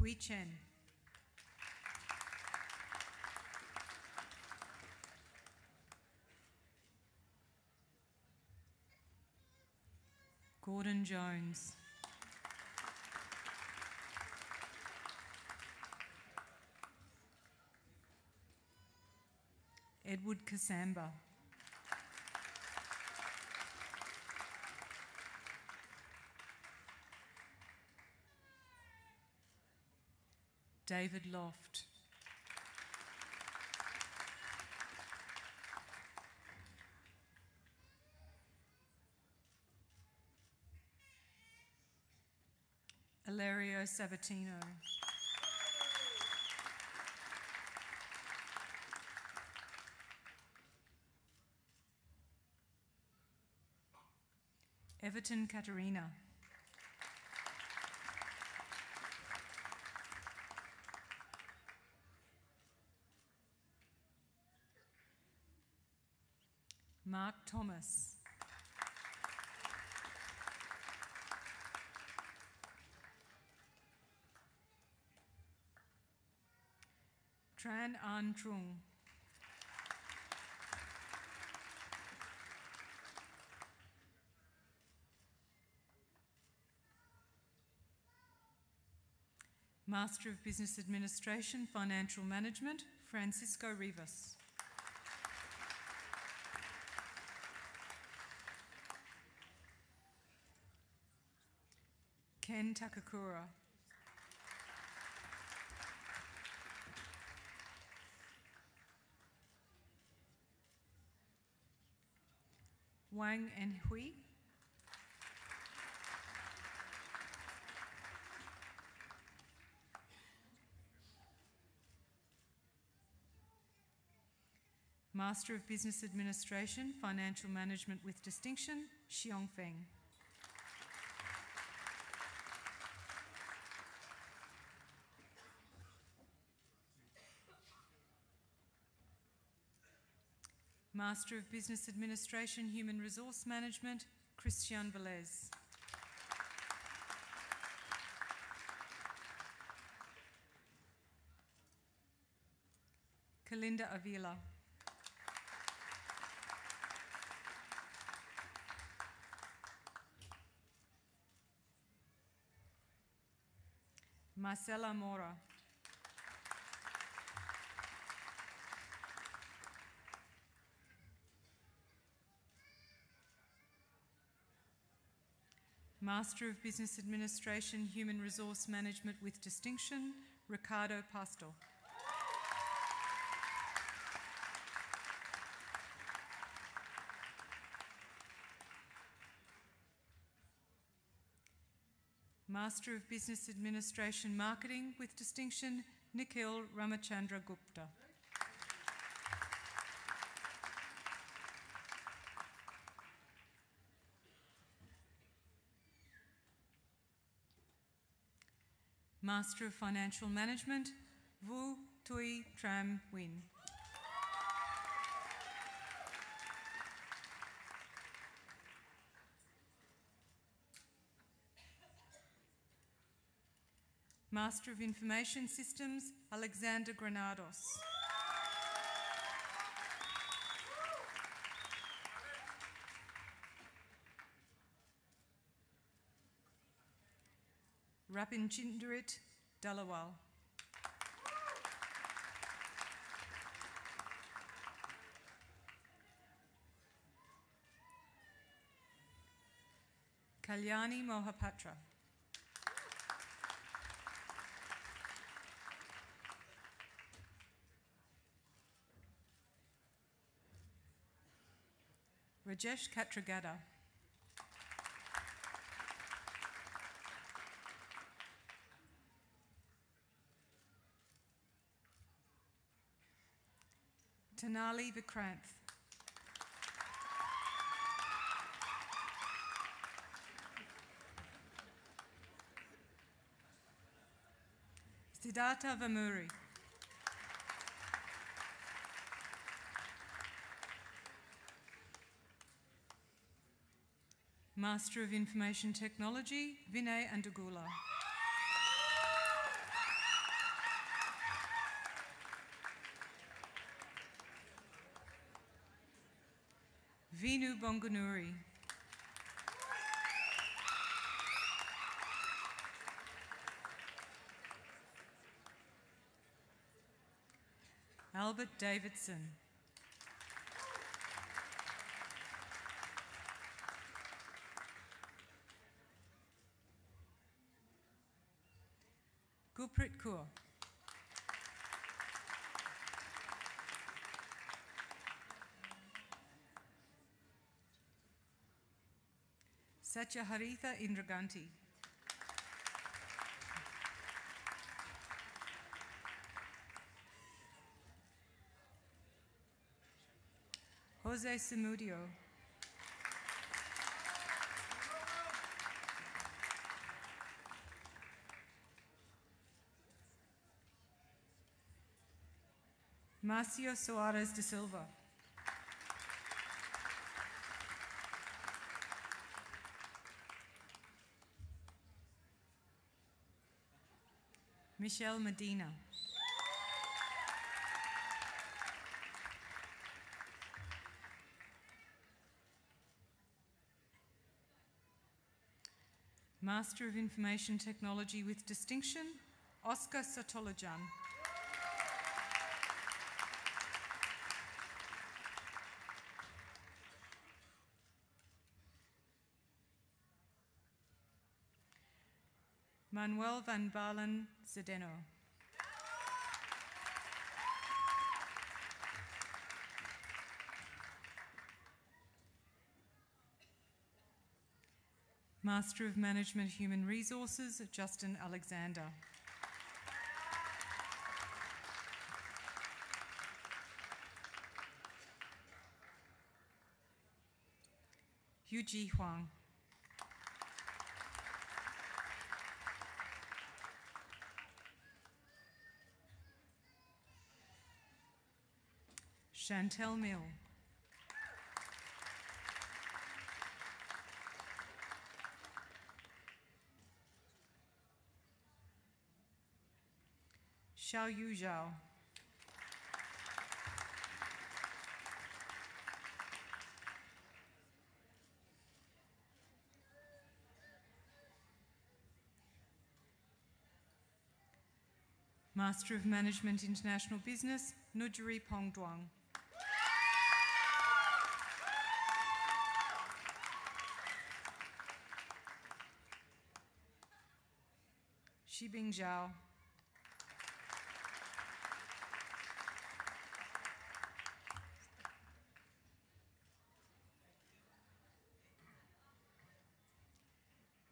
Hui Chen. Gordon Jones. Edward Casamba. David Loft. Sabatino. Everton Katerina. Mark Thomas. Tran An Trung. Master of Business Administration, Financial Management, Francisco Rivas. Ken Takakura. Wang and Hui. Master of Business Administration, Financial Management with Distinction, Xiong Master of Business Administration, Human Resource Management, Christian Velez. Kalinda Avila. Marcela Mora. Master of Business Administration, Human Resource Management with Distinction, Ricardo Pastel. Master of Business Administration Marketing with Distinction, Nikhil Ramachandra Gupta. Master of Financial Management, Vu Tui Tram Win. Master of Information Systems, Alexander Granados. Rapinjindarit Dalawal. Kalyani Mohapatra. Rajesh Katragada. Tanali Vikranth. Siddhartha Vamuri. Master of Information Technology, Vinay Andagula. Bonganuri. Albert Davidson. Gurprit Kaur. Satyaharitha Indraganti. Jose Simudio. Marcio Soares de Silva. Michelle Medina. Master of Information Technology with Distinction, Oscar Satolojan. Manuel van Balen Zedeno. Master of Management Human Resources, Justin Alexander. Yuji Huang. Chantel Mill. Xiao Yu Zhao. Master of Management International Business, Nujri Pongduang.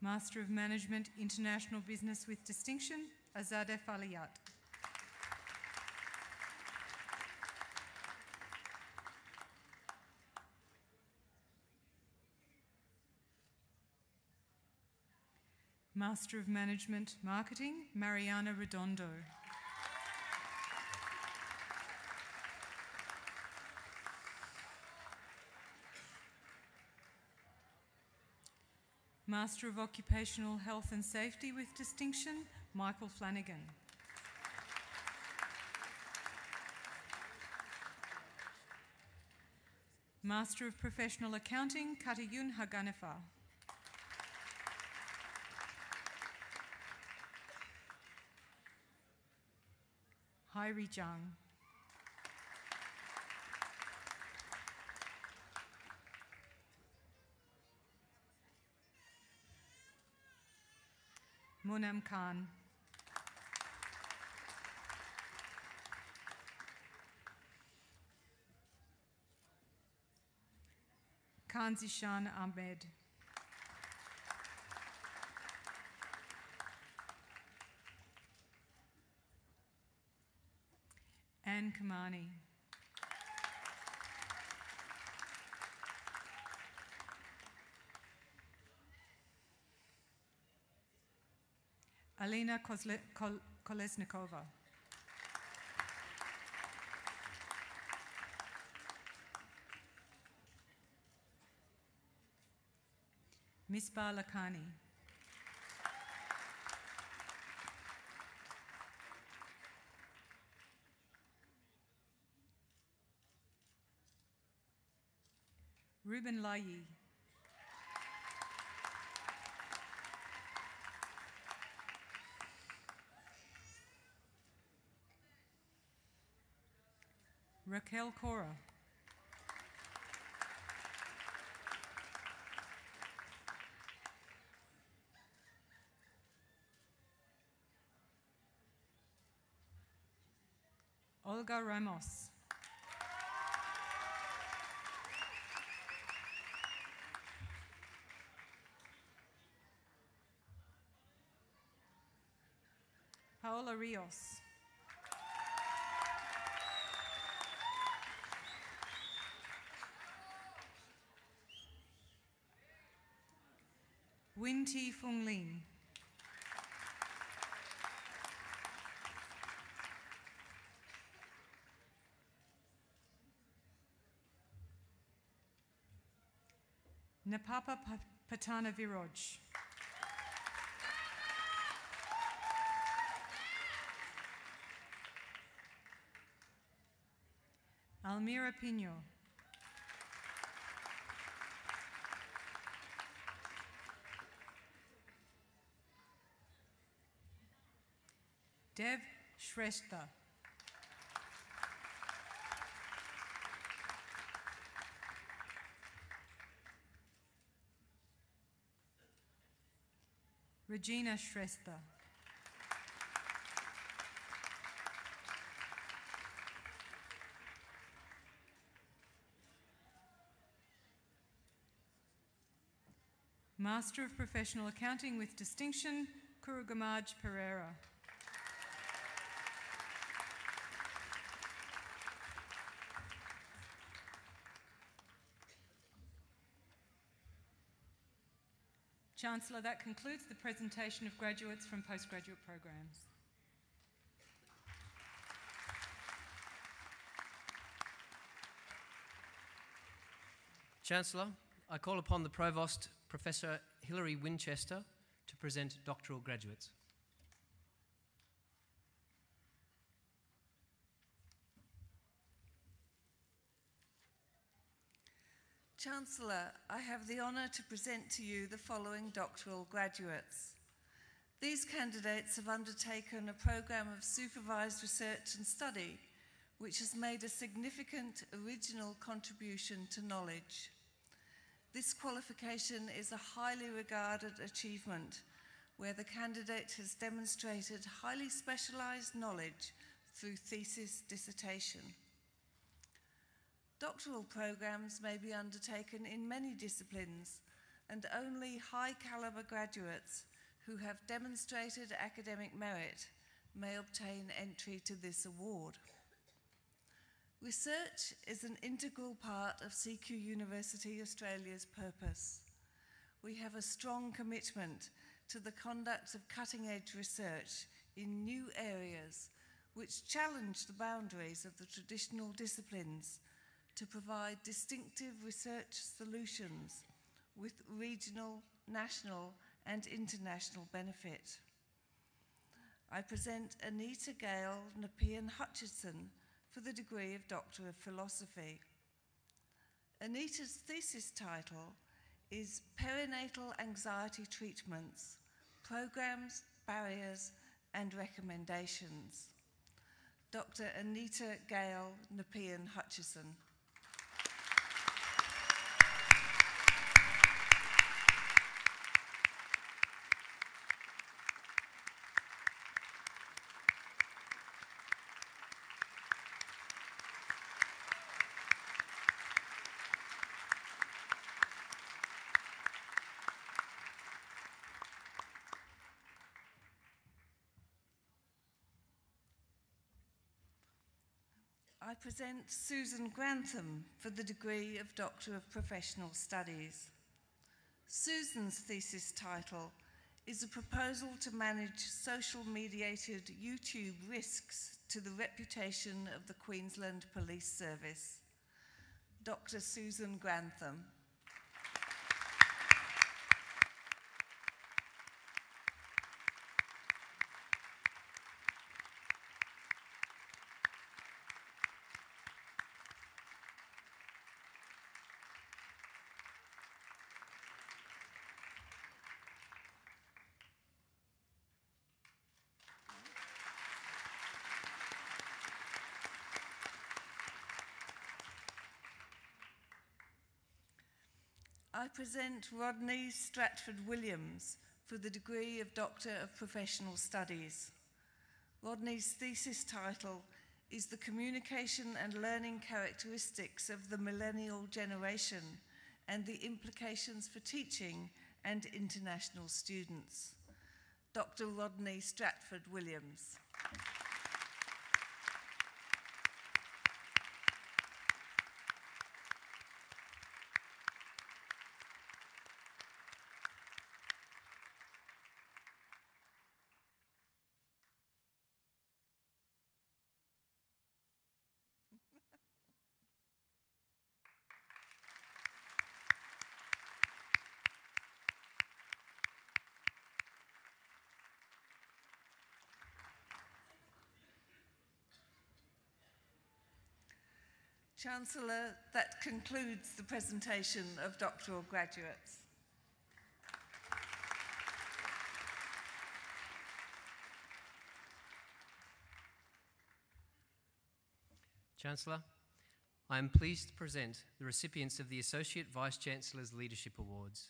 Master of Management International Business with Distinction, Azadeh Faliyat. Master of Management Marketing, Mariana Redondo. Master of Occupational Health and Safety with Distinction, Michael Flanagan. Master of Professional Accounting, Katayun Haganefa. Hairi Jung. Munam Khan. Kanzishan Ahmed. Kamani. Alina Kozle- Kol- Kolesnikova. Misbah Lakhani. Ruben Layi. Raquel Cora. Olga Ramos. Paola Rios. Win Ti Fung Lin. Napapa Patana Viroj. Almira Pino. Dev Shrestha. Regina Shrestha. Master of Professional Accounting with Distinction, Kurugamaj Pereira. Chancellor, that concludes the presentation of graduates from postgraduate programs. Chancellor, I call upon the Provost, Professor Hilary Winchester, to present doctoral graduates. Chancellor, I have the honour to present to you the following doctoral graduates. These candidates have undertaken a programme of supervised research and study which has made a significant original contribution to knowledge. This qualification is a highly regarded achievement where the candidate has demonstrated highly specialised knowledge through thesis dissertation. Doctoral programs may be undertaken in many disciplines, and only high calibre graduates who have demonstrated academic merit may obtain entry to this award. Research is an integral part of CQ University Australia's purpose. We have a strong commitment to the conduct of cutting edge research in new areas which challenge the boundaries of the traditional disciplines to provide distinctive research solutions with regional, national, and international benefit. I present Anita Gale Nepean Hutchinson for the degree of Doctor of Philosophy. Anita's thesis title is Perinatal Anxiety Treatments Programs, Barriers, and Recommendations. Dr. Anita Gale Nepean Hutchison. I present Susan Grantham for the degree of Doctor of Professional Studies. Susan's thesis title is a proposal to manage social mediated YouTube risks to the reputation of the Queensland Police Service. Dr. Susan Grantham. I present Rodney Stratford Williams for the degree of Doctor of Professional Studies. Rodney's thesis title is The Communication and Learning Characteristics of the Millennial Generation and the Implications for Teaching and International Students. Dr. Rodney Stratford Williams. Chancellor, that concludes the presentation of doctoral graduates. Chancellor, I am pleased to present the recipients of the Associate Vice Chancellor's Leadership Awards.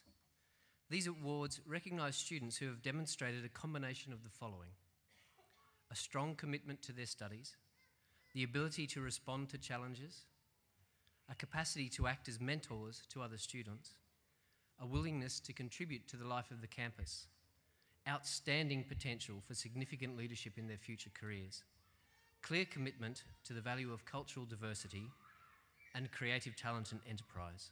These awards recognise students who have demonstrated a combination of the following a strong commitment to their studies, the ability to respond to challenges, a capacity to act as mentors to other students, a willingness to contribute to the life of the campus, outstanding potential for significant leadership in their future careers, clear commitment to the value of cultural diversity, and creative talent and enterprise.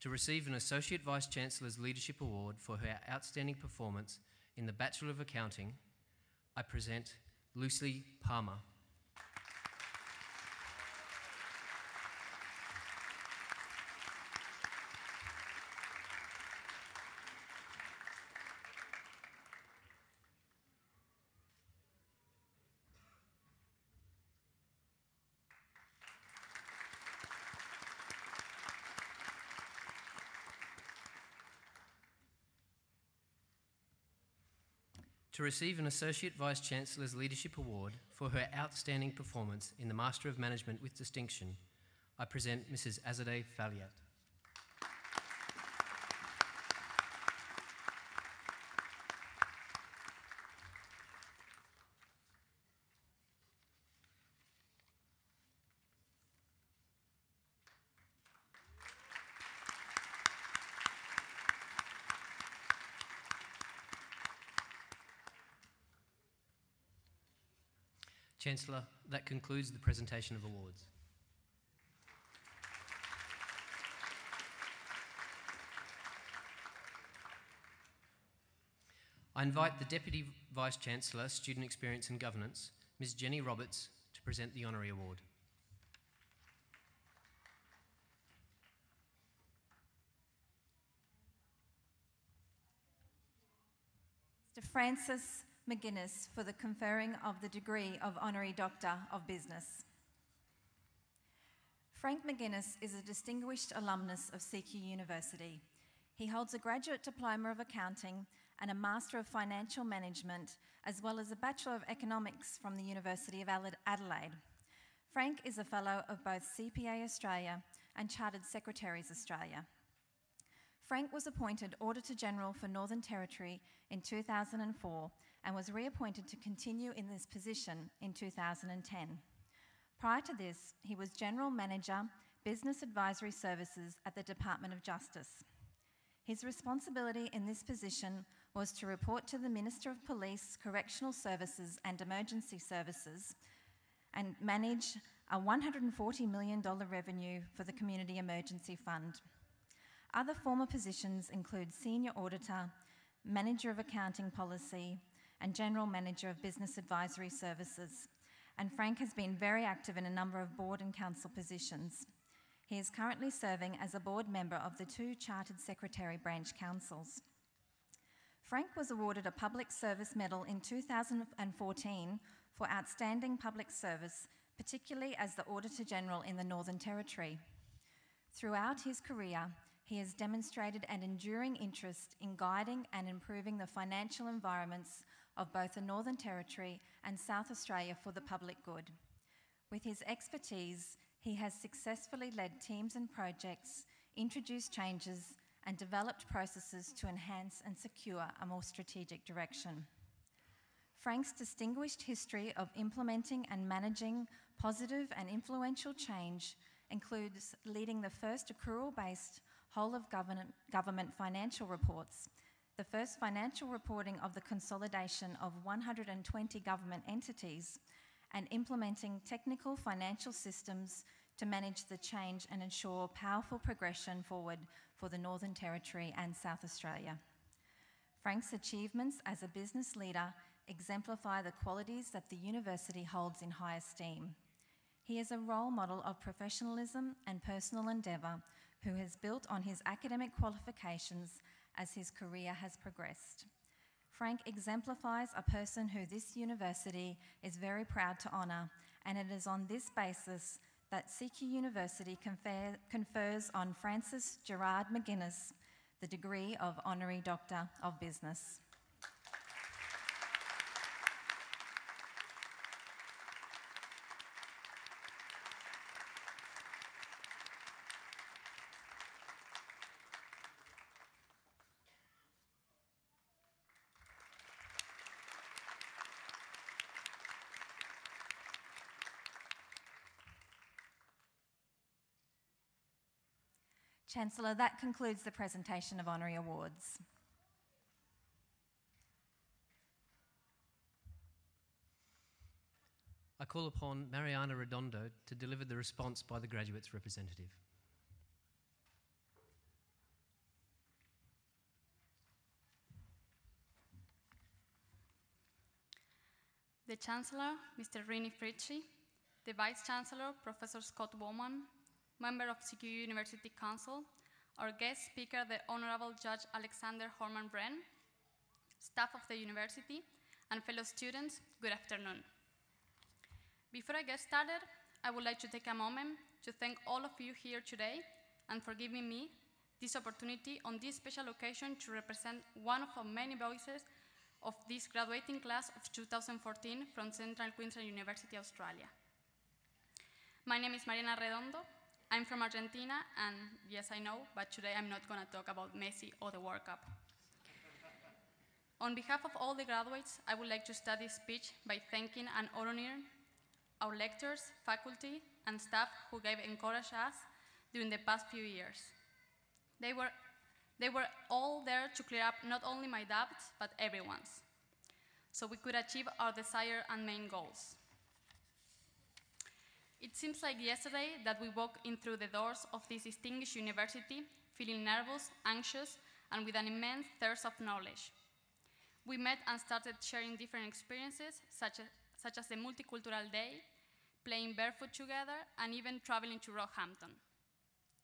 To receive an Associate Vice Chancellor's Leadership Award for her outstanding performance in the Bachelor of Accounting, I present Lucy Palmer. To receive an Associate Vice Chancellor's Leadership Award for her outstanding performance in the Master of Management with Distinction, I present Mrs. Azadeh Faliat. Chancellor, that concludes the presentation of awards. I invite the Deputy Vice Chancellor, Student Experience and Governance, Ms Jenny Roberts, to present the Honorary Award. Mr Francis McGuinness for the conferring of the degree of Honorary Doctor of Business. Frank McGuinness is a distinguished alumnus of CQ University. He holds a graduate diploma of accounting and a Master of Financial Management, as well as a Bachelor of Economics from the University of Adelaide. Frank is a Fellow of both CPA Australia and Chartered Secretaries Australia. Frank was appointed Auditor General for Northern Territory in 2004 and was reappointed to continue in this position in 2010. Prior to this, he was General Manager, Business Advisory Services at the Department of Justice. His responsibility in this position was to report to the Minister of Police, Correctional Services and Emergency Services and manage a $140 million revenue for the Community Emergency Fund. Other former positions include Senior Auditor, Manager of Accounting Policy, and General Manager of Business Advisory Services. And Frank has been very active in a number of board and council positions. He is currently serving as a board member of the two Chartered Secretary branch councils. Frank was awarded a Public Service Medal in 2014 for outstanding public service, particularly as the Auditor General in the Northern Territory. Throughout his career, he has demonstrated an enduring interest in guiding and improving the financial environments of both the Northern Territory and South Australia for the public good. With his expertise, he has successfully led teams and projects, introduced changes, and developed processes to enhance and secure a more strategic direction. Frank's distinguished history of implementing and managing positive and influential change includes leading the first accrual based whole of government, government financial reports, the first financial reporting of the consolidation of 120 government entities, and implementing technical financial systems to manage the change and ensure powerful progression forward for the Northern Territory and South Australia. Frank's achievements as a business leader exemplify the qualities that the university holds in high esteem. He is a role model of professionalism and personal endeavour who has built on his academic qualifications as his career has progressed. Frank exemplifies a person who this university is very proud to honour, and it is on this basis that CQ University confer- confers on Francis Gerard McGuinness the degree of Honorary Doctor of Business. Chancellor, that concludes the presentation of honorary awards. I call upon Mariana Redondo to deliver the response by the graduates representative. The Chancellor, Mr. Rennie Fritschy, the Vice Chancellor, Professor Scott Bowman, member of CQ University Council, our guest speaker, the Honorable Judge Alexander Horneman-Wren, staff of the university, and fellow students, good afternoon. Before I get started, I would like to take a moment to thank all of you here today and for giving me this opportunity on this special occasion to represent one of the many voices of this graduating class of 2014 from Central Queensland University, Australia. My name is Mariana Redondo, I'm from Argentina, and yes, I know, but today I'm not going to talk about Messi or the World Cup. On behalf of all the graduates, I would like to start this speech by thanking and honoring our lecturers, faculty, and staff who gave encouraged us during the past few years. They were, they were all there to clear up not only my doubts, but everyone's, so we could achieve our desired and main goals. It seems like yesterday that we walked in through the doors of this distinguished university feeling nervous, anxious, and with an immense thirst of knowledge. We met and started sharing different experiences, such as, such as the Multicultural Day, playing barefoot together, and even traveling to Rockhampton.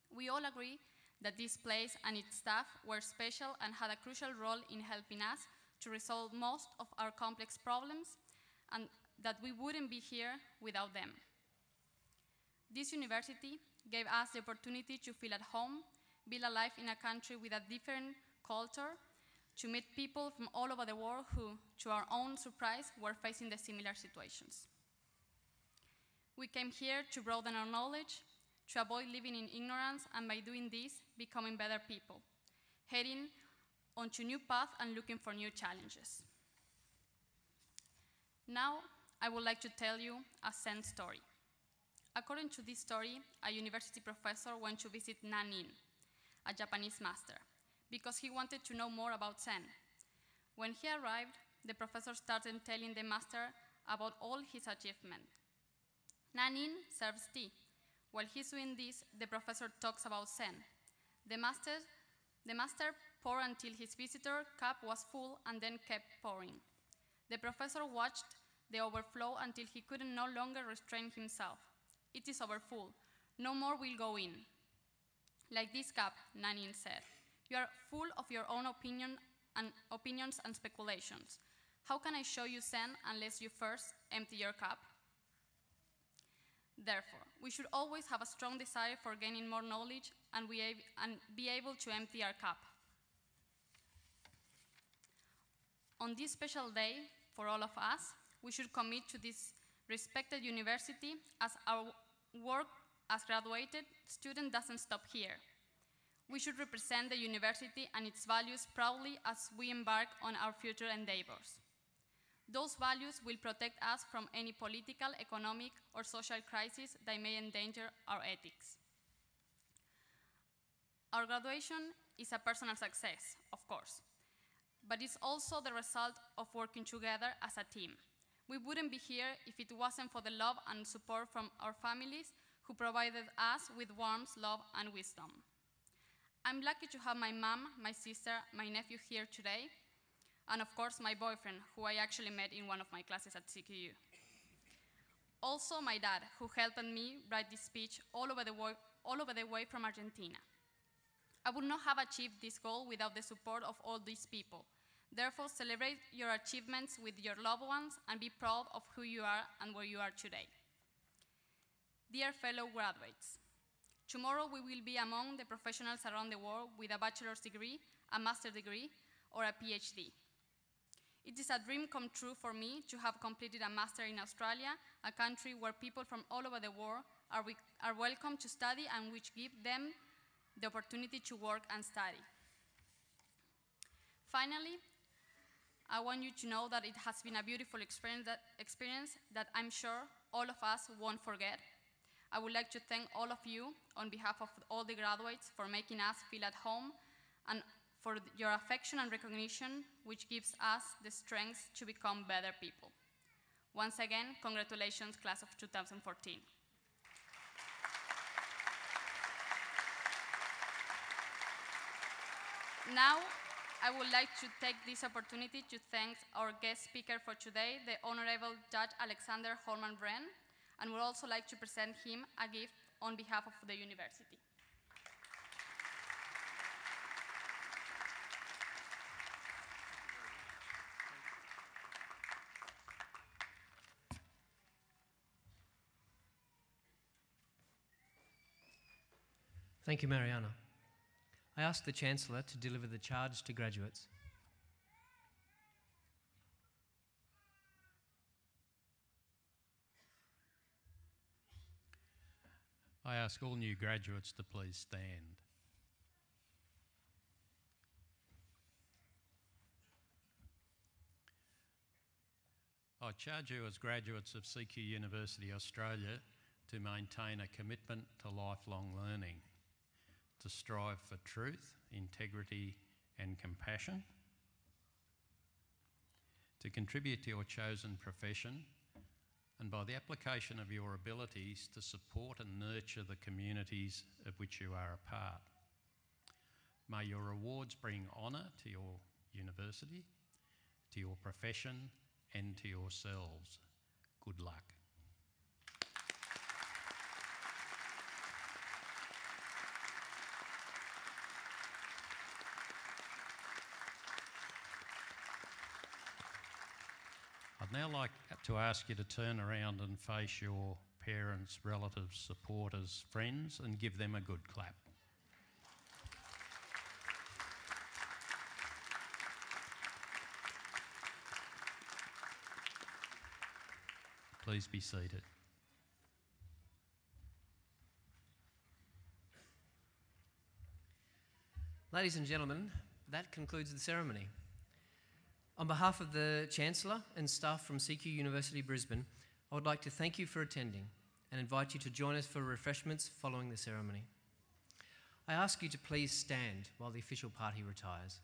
We all agree that this place and its staff were special and had a crucial role in helping us to resolve most of our complex problems, and that we wouldn't be here without them. This university gave us the opportunity to feel at home, build a life in a country with a different culture, to meet people from all over the world who, to our own surprise, were facing the similar situations. We came here to broaden our knowledge, to avoid living in ignorance, and by doing this, becoming better people, heading onto new paths and looking for new challenges. Now, I would like to tell you a Zen story. According to this story, a university professor went to visit Nanin, a Japanese master, because he wanted to know more about Zen. When he arrived, the professor started telling the master about all his achievements. Nanin serves tea. While he's doing this, the professor talks about Zen. The master, the master poured until his visitor cup was full and then kept pouring. The professor watched the overflow until he couldn't no longer restrain himself. It is overfull. No more will go in. Like this cup, Nanin said. You are full of your own opinion and opinions and speculations. How can I show you Zen unless you first empty your cup? Therefore, we should always have a strong desire for gaining more knowledge and, we and be able to empty our cup. On this special day, for all of us, we should commit to this respected university as our work as graduated student doesn't stop here. We should represent the university and its values proudly as we embark on our future endeavors. Those values will protect us from any political, economic, or social crisis that may endanger our ethics. Our graduation is a personal success, of course, but it's also the result of working together as a team. We wouldn't be here if it wasn't for the love and support from our families who provided us with warmth, love, and wisdom. I'm lucky to have my mom, my sister, my nephew here today, and of course my boyfriend, who I actually met in one of my classes at CQU. Also my dad, who helped me write this speech all over the, all over the way from Argentina. I would not have achieved this goal without the support of all these people. Therefore, celebrate your achievements with your loved ones and be proud of who you are and where you are today. Dear fellow graduates, tomorrow we will be among the professionals around the world with a bachelor's degree, a master's degree, or a PhD. It is a dream come true for me to have completed a master in Australia, a country where people from all over the world are, are welcome to study and which give them the opportunity to work and study. Finally, I want you to know that it has been a beautiful experience that, experience that I'm sure all of us won't forget. I would like to thank all of you on behalf of all the graduates for making us feel at home and for your affection and recognition, which gives us the strength to become better people. Once again, congratulations, class of 2014. Now, I would like to take this opportunity to thank our guest speaker for today, the Honorable Judge Alexander Horneman-Wren, and would also like to present him a gift on behalf of the university. Thank you, Mariana. I ask the Chancellor to deliver the charge to graduates. I ask all new graduates to please stand. I charge you as graduates of CQ University Australia to maintain a commitment to lifelong learning, to strive for truth, integrity, and compassion, to contribute to your chosen profession, and by the application of your abilities to support and nurture the communities of which you are a part. May your awards bring honour to your university, to your profession, and to yourselves. Good luck. I'd now like to ask you to turn around and face your parents, relatives, supporters, friends, and give them a good clap. Please be seated. Ladies and gentlemen, that concludes the ceremony. On behalf of the Chancellor and staff from CQ University Brisbane, I would like to thank you for attending and invite you to join us for refreshments following the ceremony. I ask you to please stand while the official party retires.